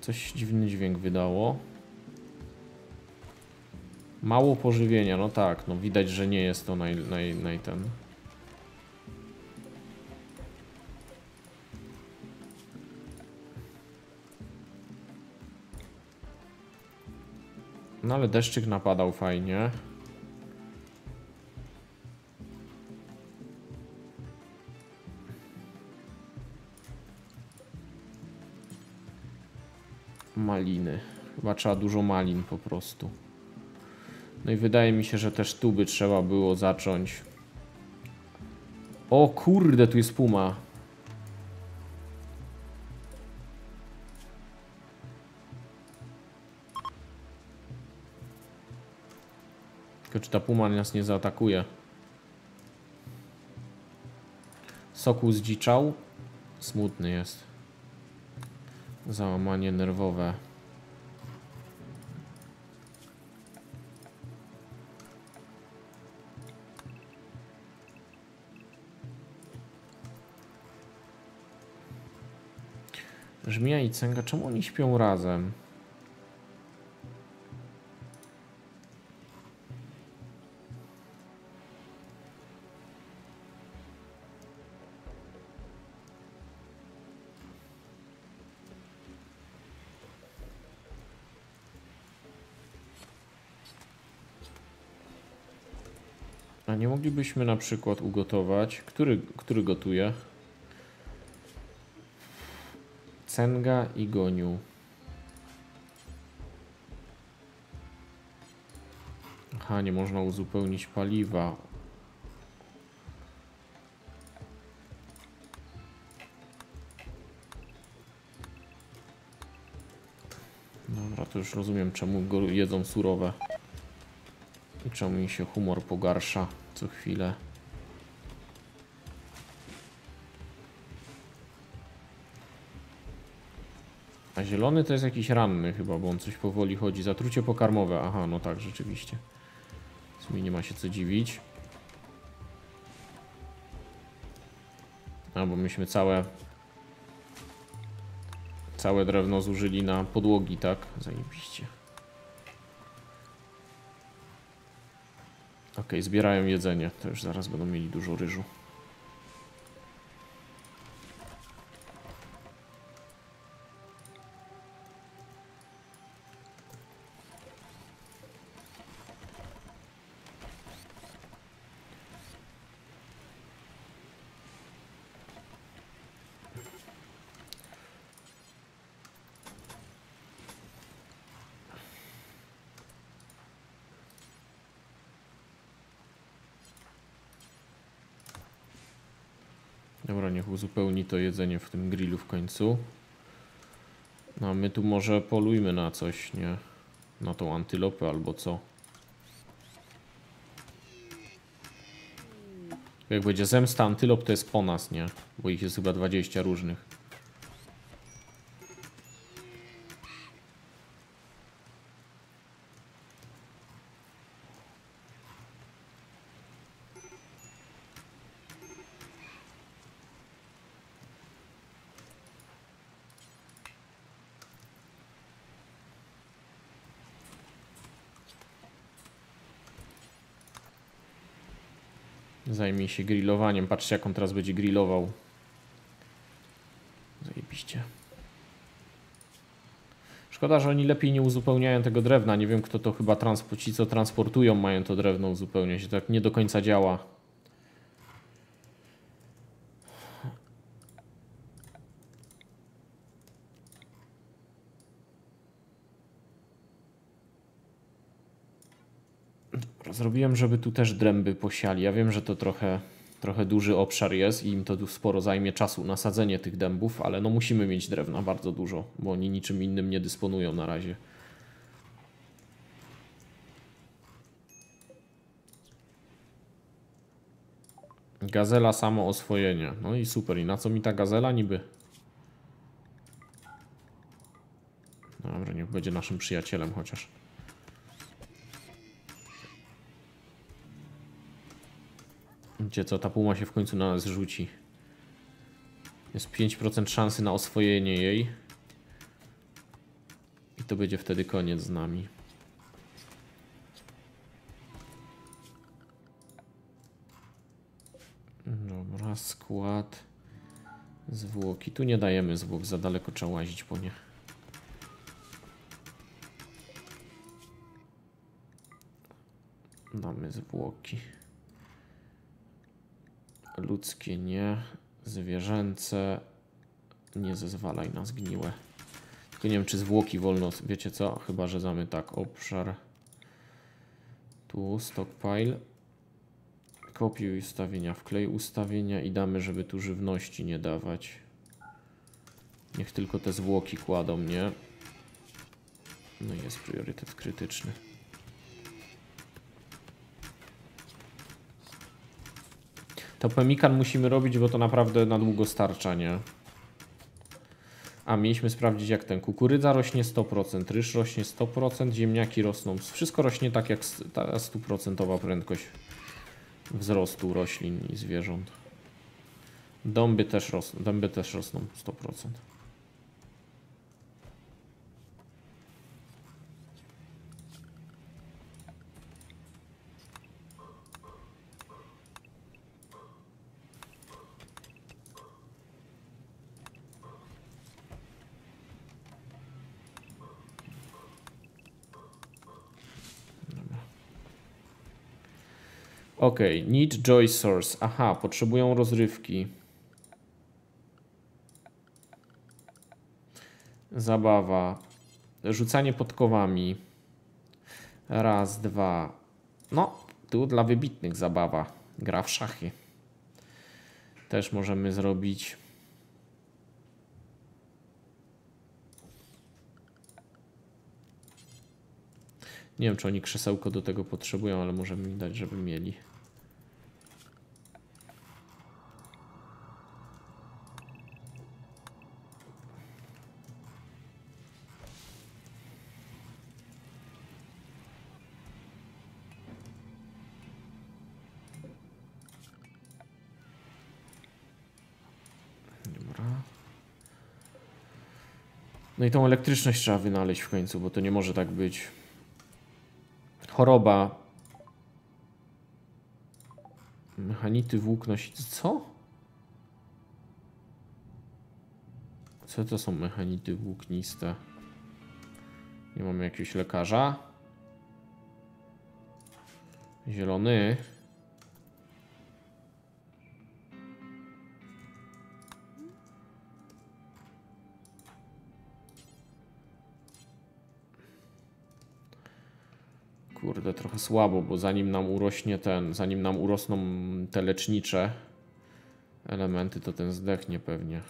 Coś dziwny dźwięk wydało. Mało pożywienia, no tak, no widać, że nie jest to naj, naj, naj ten. No ale deszczyk napadał fajnie. Chyba trzeba dużo malin po prostu. No i wydaje mi się, że też tu by trzeba było zacząć. O kurde, tu jest puma. Tylko czy ta puma nas nie zaatakuje? Sokół zdziczał. Smutny jest. Załamanie nerwowe. Żmija i cęga, czemu oni śpią razem? A nie moglibyśmy na przykład ugotować. Który, który gotuje? Cenga i goniu. Aha, nie można uzupełnić paliwa. Dobra, to już rozumiem, czemu go jedzą surowe. I czemu mi się humor pogarsza co chwilę. A zielony to jest jakiś ranny chyba, bo on coś powoli chodzi. Zatrucie pokarmowe. Aha, no tak, rzeczywiście. W sumie nie ma się co dziwić. A, bo myśmy całe całe drewno zużyli na podłogi, tak? Zajebiście. Ok, zbierają jedzenie. To już zaraz będą mieli dużo ryżu. Uzupełni to jedzenie w tym grillu w końcu. No my tu może polujmy na coś, nie? Na tą antylopę albo co. Jak będzie zemsta antylop, to jest po nas, nie? Bo ich jest chyba 20 różnych. Się grillowaniem. Patrzcie, jak on teraz będzie grillował. Zajebiście. Szkoda, że oni lepiej nie uzupełniają tego drewna. Nie wiem, kto to chyba transpo, ci, co transportują, mają to drewno uzupełniać. To tak nie do końca działa. Zrobiłem, żeby tu też dręby posiali. Ja wiem, że to trochę, trochę duży obszar jest i im to sporo zajmie czasu nasadzenie tych dębów, ale no musimy mieć drewna bardzo dużo, bo oni niczym innym nie dysponują na razie. Gazela samo oswojenie. No i super. I na co mi ta gazela niby? Dobra, niech będzie naszym przyjacielem chociaż. Gdzie co, ta puma się w końcu na nas rzuci. Jest 5% szansy na oswojenie jej. I to będzie wtedy koniec z nami. Dobra, skład. Zwłoki. Tu nie dajemy zwłok, za daleko trzeba łazić po nie. Damy zwłoki. Ludzkie nie. Zwierzęce. Nie zezwalaj na zgniłe. Tylko nie wiem, czy zwłoki wolno. Wiecie co? Chyba, że damy tak. Obszar. Tu stockpile. Kopiuj ustawienia. Wklej ustawienia i damy, żeby tu żywności nie dawać. Niech tylko te zwłoki kładą, nie? No i jest priorytet krytyczny. To pemikan musimy robić, bo to naprawdę na długo starcza, nie? A mieliśmy sprawdzić jak ten kukurydza rośnie 100%, ryż rośnie 100%, ziemniaki rosną. Wszystko rośnie tak jak ta stuprocentowa prędkość wzrostu roślin i zwierząt. Dąby też rosną, dęby też rosną 100%. Ok, need joy source. Aha, potrzebują rozrywki. Zabawa. Rzucanie podkowami. Raz, dwa. No, tu dla wybitnych zabawa. Gra w szachy. Też możemy zrobić. Nie wiem, czy oni krzesełko do tego potrzebują, ale możemy im dać, żeby mieli. No i tą elektryczność trzeba wynaleźć w końcu, bo to nie może tak być. Choroba. Mechanity włóknosicy. Co? Co to są mechanity włókniste? Nie mamy jakiegoś lekarza. Zielony. Kurde, trochę słabo, bo zanim nam urośnie ten, zanim nam urosną te lecznicze elementy, to ten zdechnie pewnie.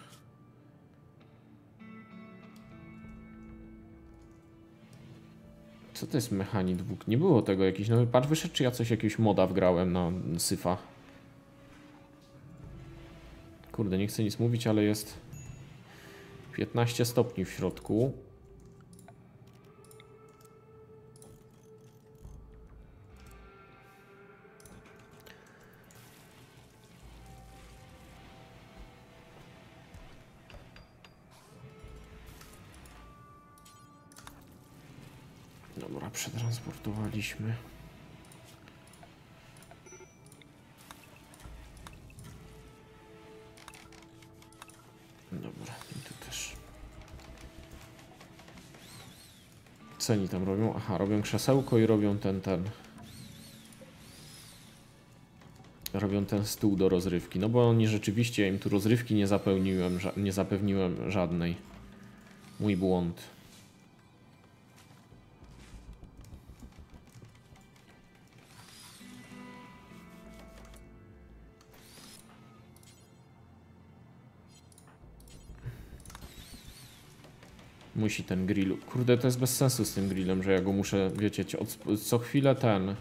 Co to jest mechanit? Nie było tego jakiś nowy patch wyszedł, czy ja coś jakiegoś moda wgrałem na syfa? Kurde, nie chcę nic mówić, ale jest 15 stopni w środku. Przetransportowaliśmy. Dobra, i tu też. Co oni tam robią? Aha, robią krzesełko i robią ten, ten. Robią ten stół do rozrywki. No bo oni rzeczywiście, ja im tu rozrywki nie zapełniłem, nie zapewniłem żadnej. Mój błąd. Musi ten grill. Kurde, to jest bez sensu z tym grillem, że ja go muszę, wiecie, co chwilę ten.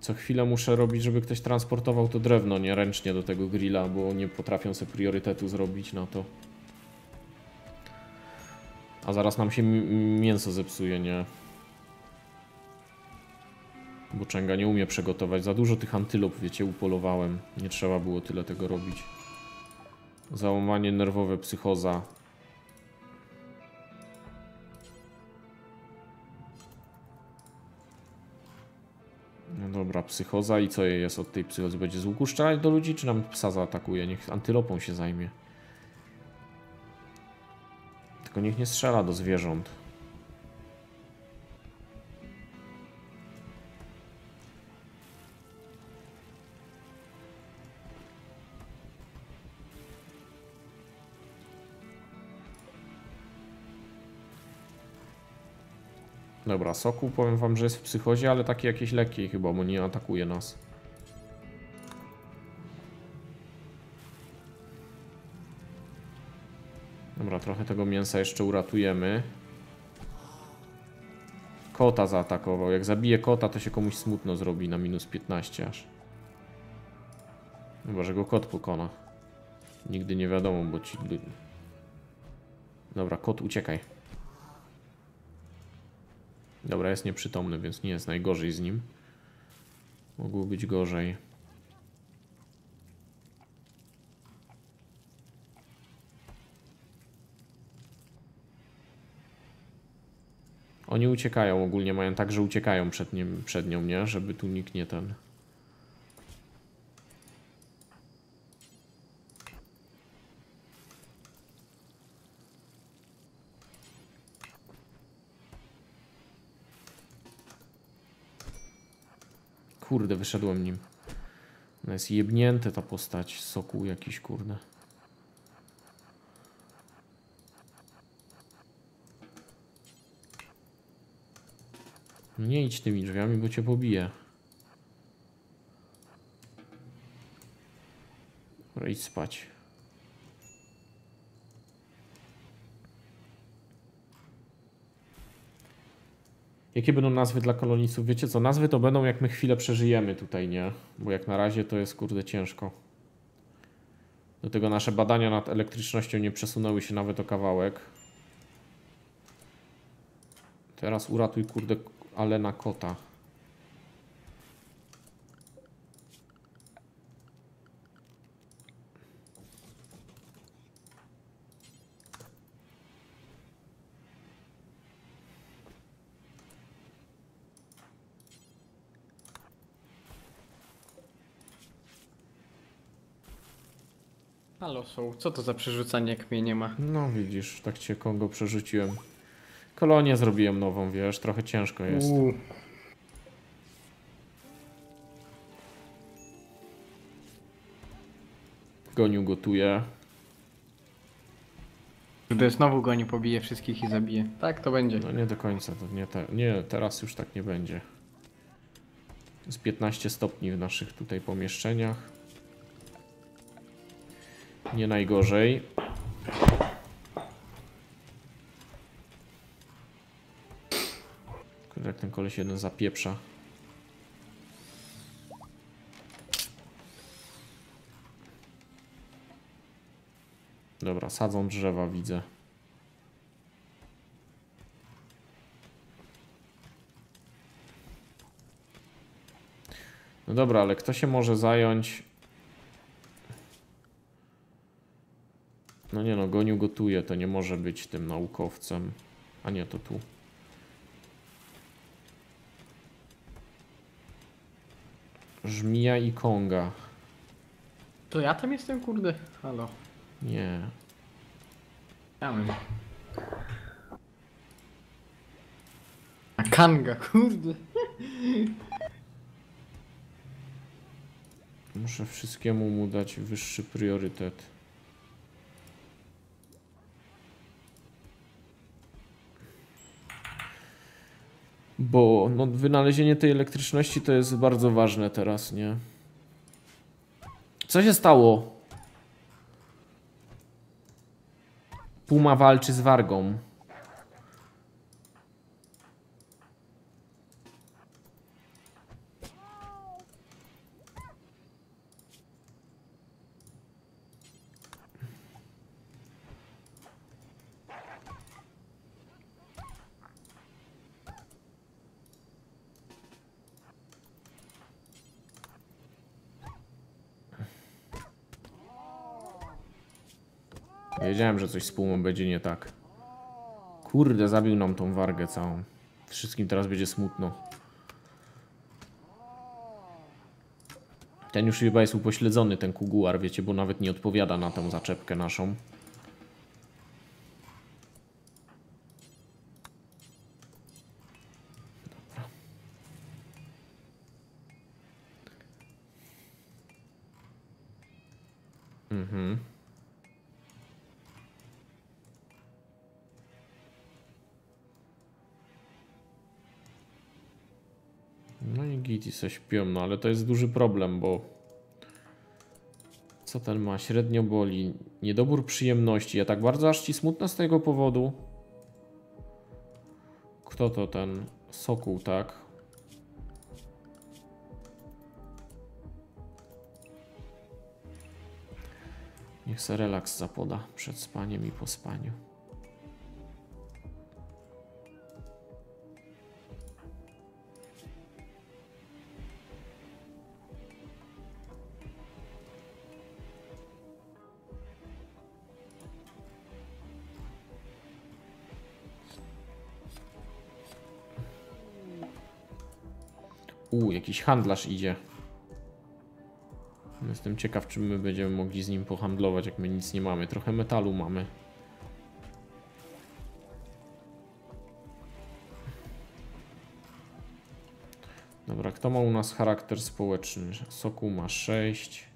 Co chwilę muszę robić, żeby ktoś transportował to drewno nie ręcznie do tego grilla, bo nie potrafią sobie priorytetu zrobić na to. A zaraz nam się mi- mięso zepsuje, nie? Bo Czenga nie umie przygotować. Za dużo tych antylop, wiecie, upolowałem. Nie trzeba było tyle tego robić. Załamanie nerwowe, psychoza. Dobra, psychoza i co jej jest od tej psychozy? Będzie z łuku strzelać do ludzi, czy nam psa zaatakuje? Niech antylopą się zajmie. Tylko niech nie strzela do zwierząt. Dobra, Sokół powiem wam, że jest w psychozie, ale taki jakiś lekkiej chyba, bo nie atakuje nas. Dobra, trochę tego mięsa jeszcze uratujemy. Kota zaatakował. Jak zabije kota, to się komuś smutno zrobi na minus 15 aż. Chyba, że go kot pokona. Nigdy nie wiadomo, bo ci... Dobra, kot uciekaj. Dobra, jest nieprzytomny, więc nie jest najgorzej z nim. Mogło być gorzej. Oni uciekają ogólnie, mają tak, że uciekają przed, nim, przed nią, nie? Żeby tu nikt nie ten... Kurde, wyszedłem nim. Ona jest jebnięte ta postać. Sokół jakiś, kurde. Nie idź tymi drzwiami, bo cię pobiję. Dobra, idź spać. Jakie będą nazwy dla kolonistów? Wiecie co, nazwy to będą jak my chwilę przeżyjemy tutaj, nie? Bo jak na razie to jest kurde ciężko. Do tego nasze badania nad elektrycznością nie przesunęły się nawet o kawałek. Teraz uratuj kurde Alena Kota. Halo, są. Co to za przerzucanie, jak mnie nie ma? No widzisz, tak cię Kongo przerzuciłem. Kolonię zrobiłem nową, wiesz, trochę ciężko jest. Uuu. Goniu gotuje. Gdy znowu go nie pobije wszystkich i zabije. Tak to będzie. No nie do końca, to nie, te, nie, teraz już tak nie będzie. Z 15 stopni w naszych tutaj pomieszczeniach. Nie najgorzej. koleś jeden zapieprza. Dobra, sadzą drzewa, widzę. No dobra, ale kto się może zająć? No nie no, Goniu gotuje, to nie może być tym naukowcem. A nie, to tu. Żmija i Konga. To ja tam jestem, kurde? Halo. Nie. Ja mam. A Kanga, kurde. Muszę wszystkiemu mu dać wyższy priorytet. Bo no, wynalezienie tej elektryczności to jest bardzo ważne teraz, nie? Co się stało? Puma walczy z wargą. Wiedziałem, że coś z Pumą będzie nie tak. Kurde, zabił nam tą wargę całą. Wszystkim teraz będzie smutno. Ten już chyba jest upośledzony, ten kuguar, wiecie, bo nawet nie odpowiada na tę zaczepkę naszą. Se śpią, no ale to jest duży problem, bo co ten ma? Średnio boli. Niedobór przyjemności. Ja tak bardzo aż ci smutno z tego powodu. Kto to ten? Sokół, tak? Niech se relaks zapoda przed spaniem i po spaniu. U, jakiś handlarz idzie. Jestem ciekaw, czy my będziemy mogli z nim pohandlować, jak my nic nie mamy. Trochę metalu mamy. Dobra, kto ma u nas charakter społeczny? Soku ma 6.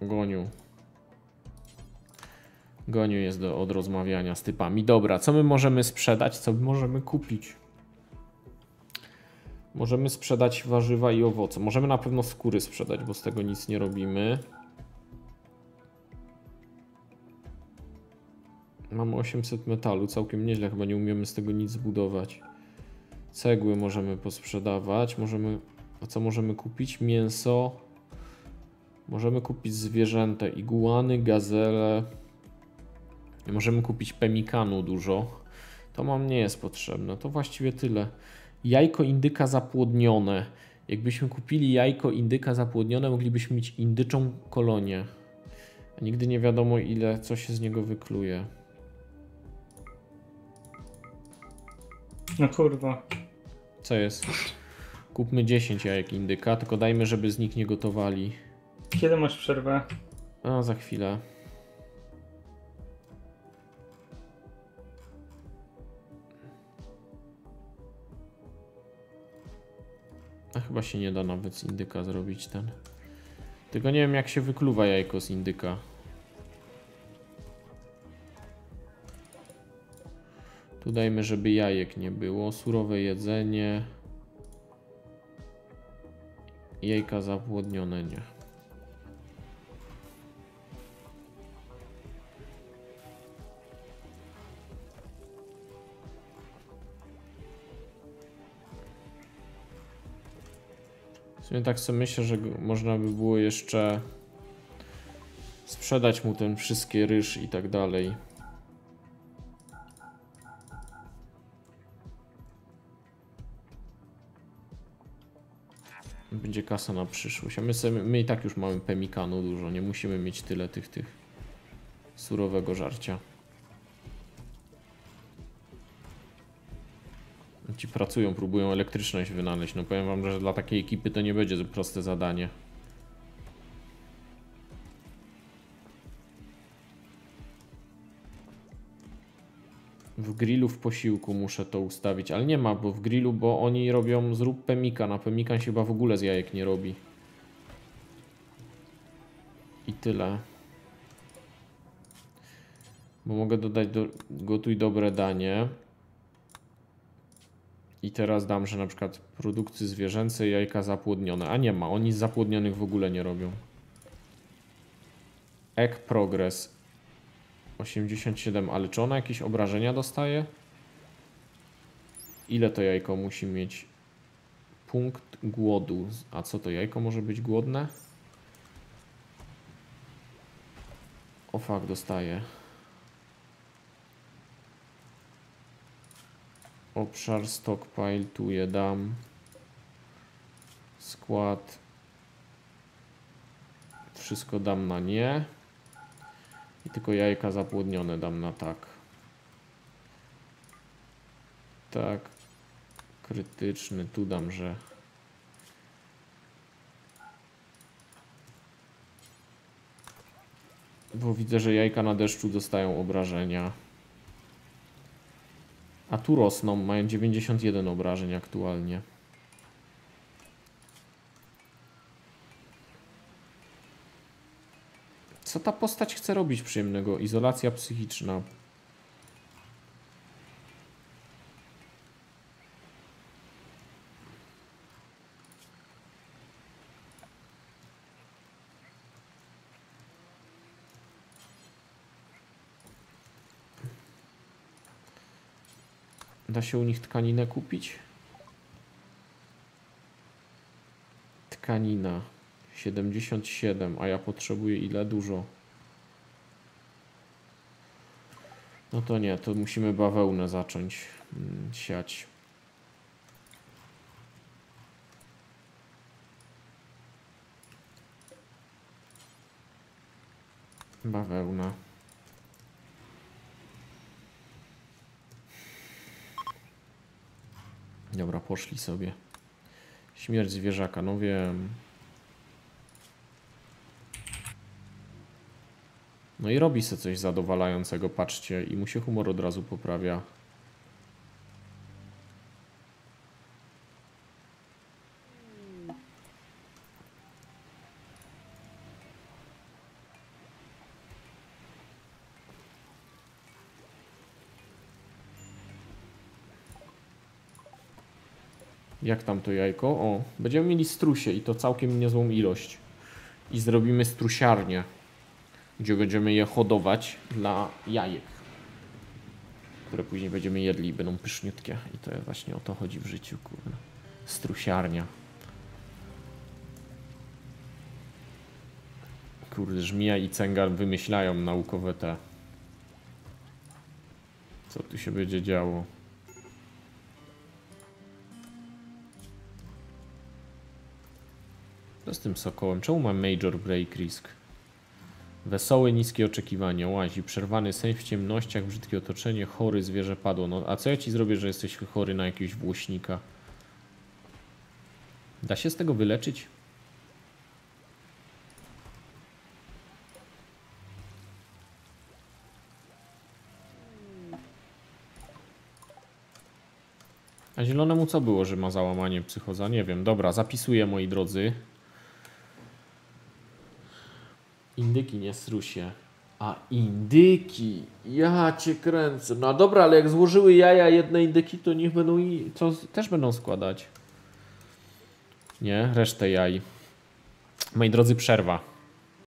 Goniu. Goniu jest do, od rozmawiania z typami. Dobra, co my możemy sprzedać? Co możemy kupić? Możemy sprzedać warzywa i owoce. Możemy na pewno skóry sprzedać, bo z tego nic nie robimy. Mamy 800 metalu, całkiem nieźle, chyba nie umiemy z tego nic zbudować. Cegły możemy posprzedawać. Możemy. A co możemy kupić? Mięso. Możemy kupić zwierzęta, iguany, gazele. Możemy kupić pemikanu dużo. To mam nie jest potrzebne. To właściwie tyle. Jajko indyka zapłodnione. Jakbyśmy kupili jajko indyka zapłodnione, moglibyśmy mieć indyczą kolonię. A nigdy nie wiadomo ile, co się z niego wykluje. No kurwa. Co jest? Kupmy 10 jajek indyka, tylko dajmy, żeby z nich nie gotowali. Kiedy masz przerwę? A, za chwilę. Chyba się nie da nawet z indyka zrobić ten. Tylko nie wiem jak się wykluwa jajko z indyka. Tu dajmy, żeby jajek nie było. Surowe jedzenie. Jajka zapłodnione nie. W sumie tak sobie myślę, że można by było jeszcze sprzedać mu ten wszystkie ryż i tak dalej. Będzie kasa na przyszłość. A my, sobie, my i tak już mamy pemikanu dużo. Nie musimy mieć tyle tych tych surowego żarcia. Ci pracują, próbują elektryczność wynaleźć. No powiem wam, że dla takiej ekipy to nie będzie proste zadanie. W grillu w posiłku muszę to ustawić, ale nie ma, bo w grillu, bo oni robią zrób pemika. Na pemikan się chyba w ogóle z jajek nie robi. I tyle. Bo mogę dodać do, gotuj dobre danie. I teraz dam, że na przykład produkty zwierzęce, jajka zapłodnione. A nie ma, oni zapłodnionych w ogóle nie robią. Egg Progress 87, ale czy ona jakieś obrażenia dostaje? Ile to jajko musi mieć? Punkt głodu. A co to jajko może być głodne? O fuck, dostaje. Obszar stockpile, tu je dam. Skład. Wszystko dam na nie. I tylko jajka zapłodnione dam na tak. Tak. Krytyczny, tu dam, że. Bo widzę, że jajka na deszczu dostają obrażenia. A tu rosną, mają 91 obrażeń aktualnie. Co ta postać chce robić przyjemnego? Izolacja psychiczna. Da się u nich tkaninę kupić? Tkanina 77, a ja potrzebuję ile? Dużo. No to nie, to musimy bawełnę zacząć mm, siać. Bawełna. Dobra, poszli sobie. Śmierć zwierzaka, no wiem. No i robi se coś zadowalającego, patrzcie, i mu się humor od razu poprawia. Jak tam to jajko? O, będziemy mieli strusie i to całkiem niezłą ilość. I zrobimy strusiarnię, gdzie będziemy je hodować dla jajek, które później będziemy jedli i będą pyszniutkie. I to właśnie o to chodzi w życiu, kurde. Strusiarnia. Kurde, żmija i cęgar wymyślają naukowe te. Co tu się będzie działo? Co z tym sokołem? Czemu mam Major Break Risk? Wesołe, niskie oczekiwania, łazi, przerwany sen w ciemnościach, brzydkie otoczenie, chory, zwierzę padło. No, a co ja ci zrobię, że jesteś chory na jakiegoś włośnika? Da się z tego wyleczyć? A zielonemu co było, że ma załamanie psychoza? Nie wiem. Dobra, zapisuję moi drodzy. Indyki, nie strusie. A indyki, ja cię kręcę. No dobra, ale jak złożyły jaja jedne indyki, to niech będą i to też będą składać. Nie, resztę jaj. Moi drodzy, przerwa.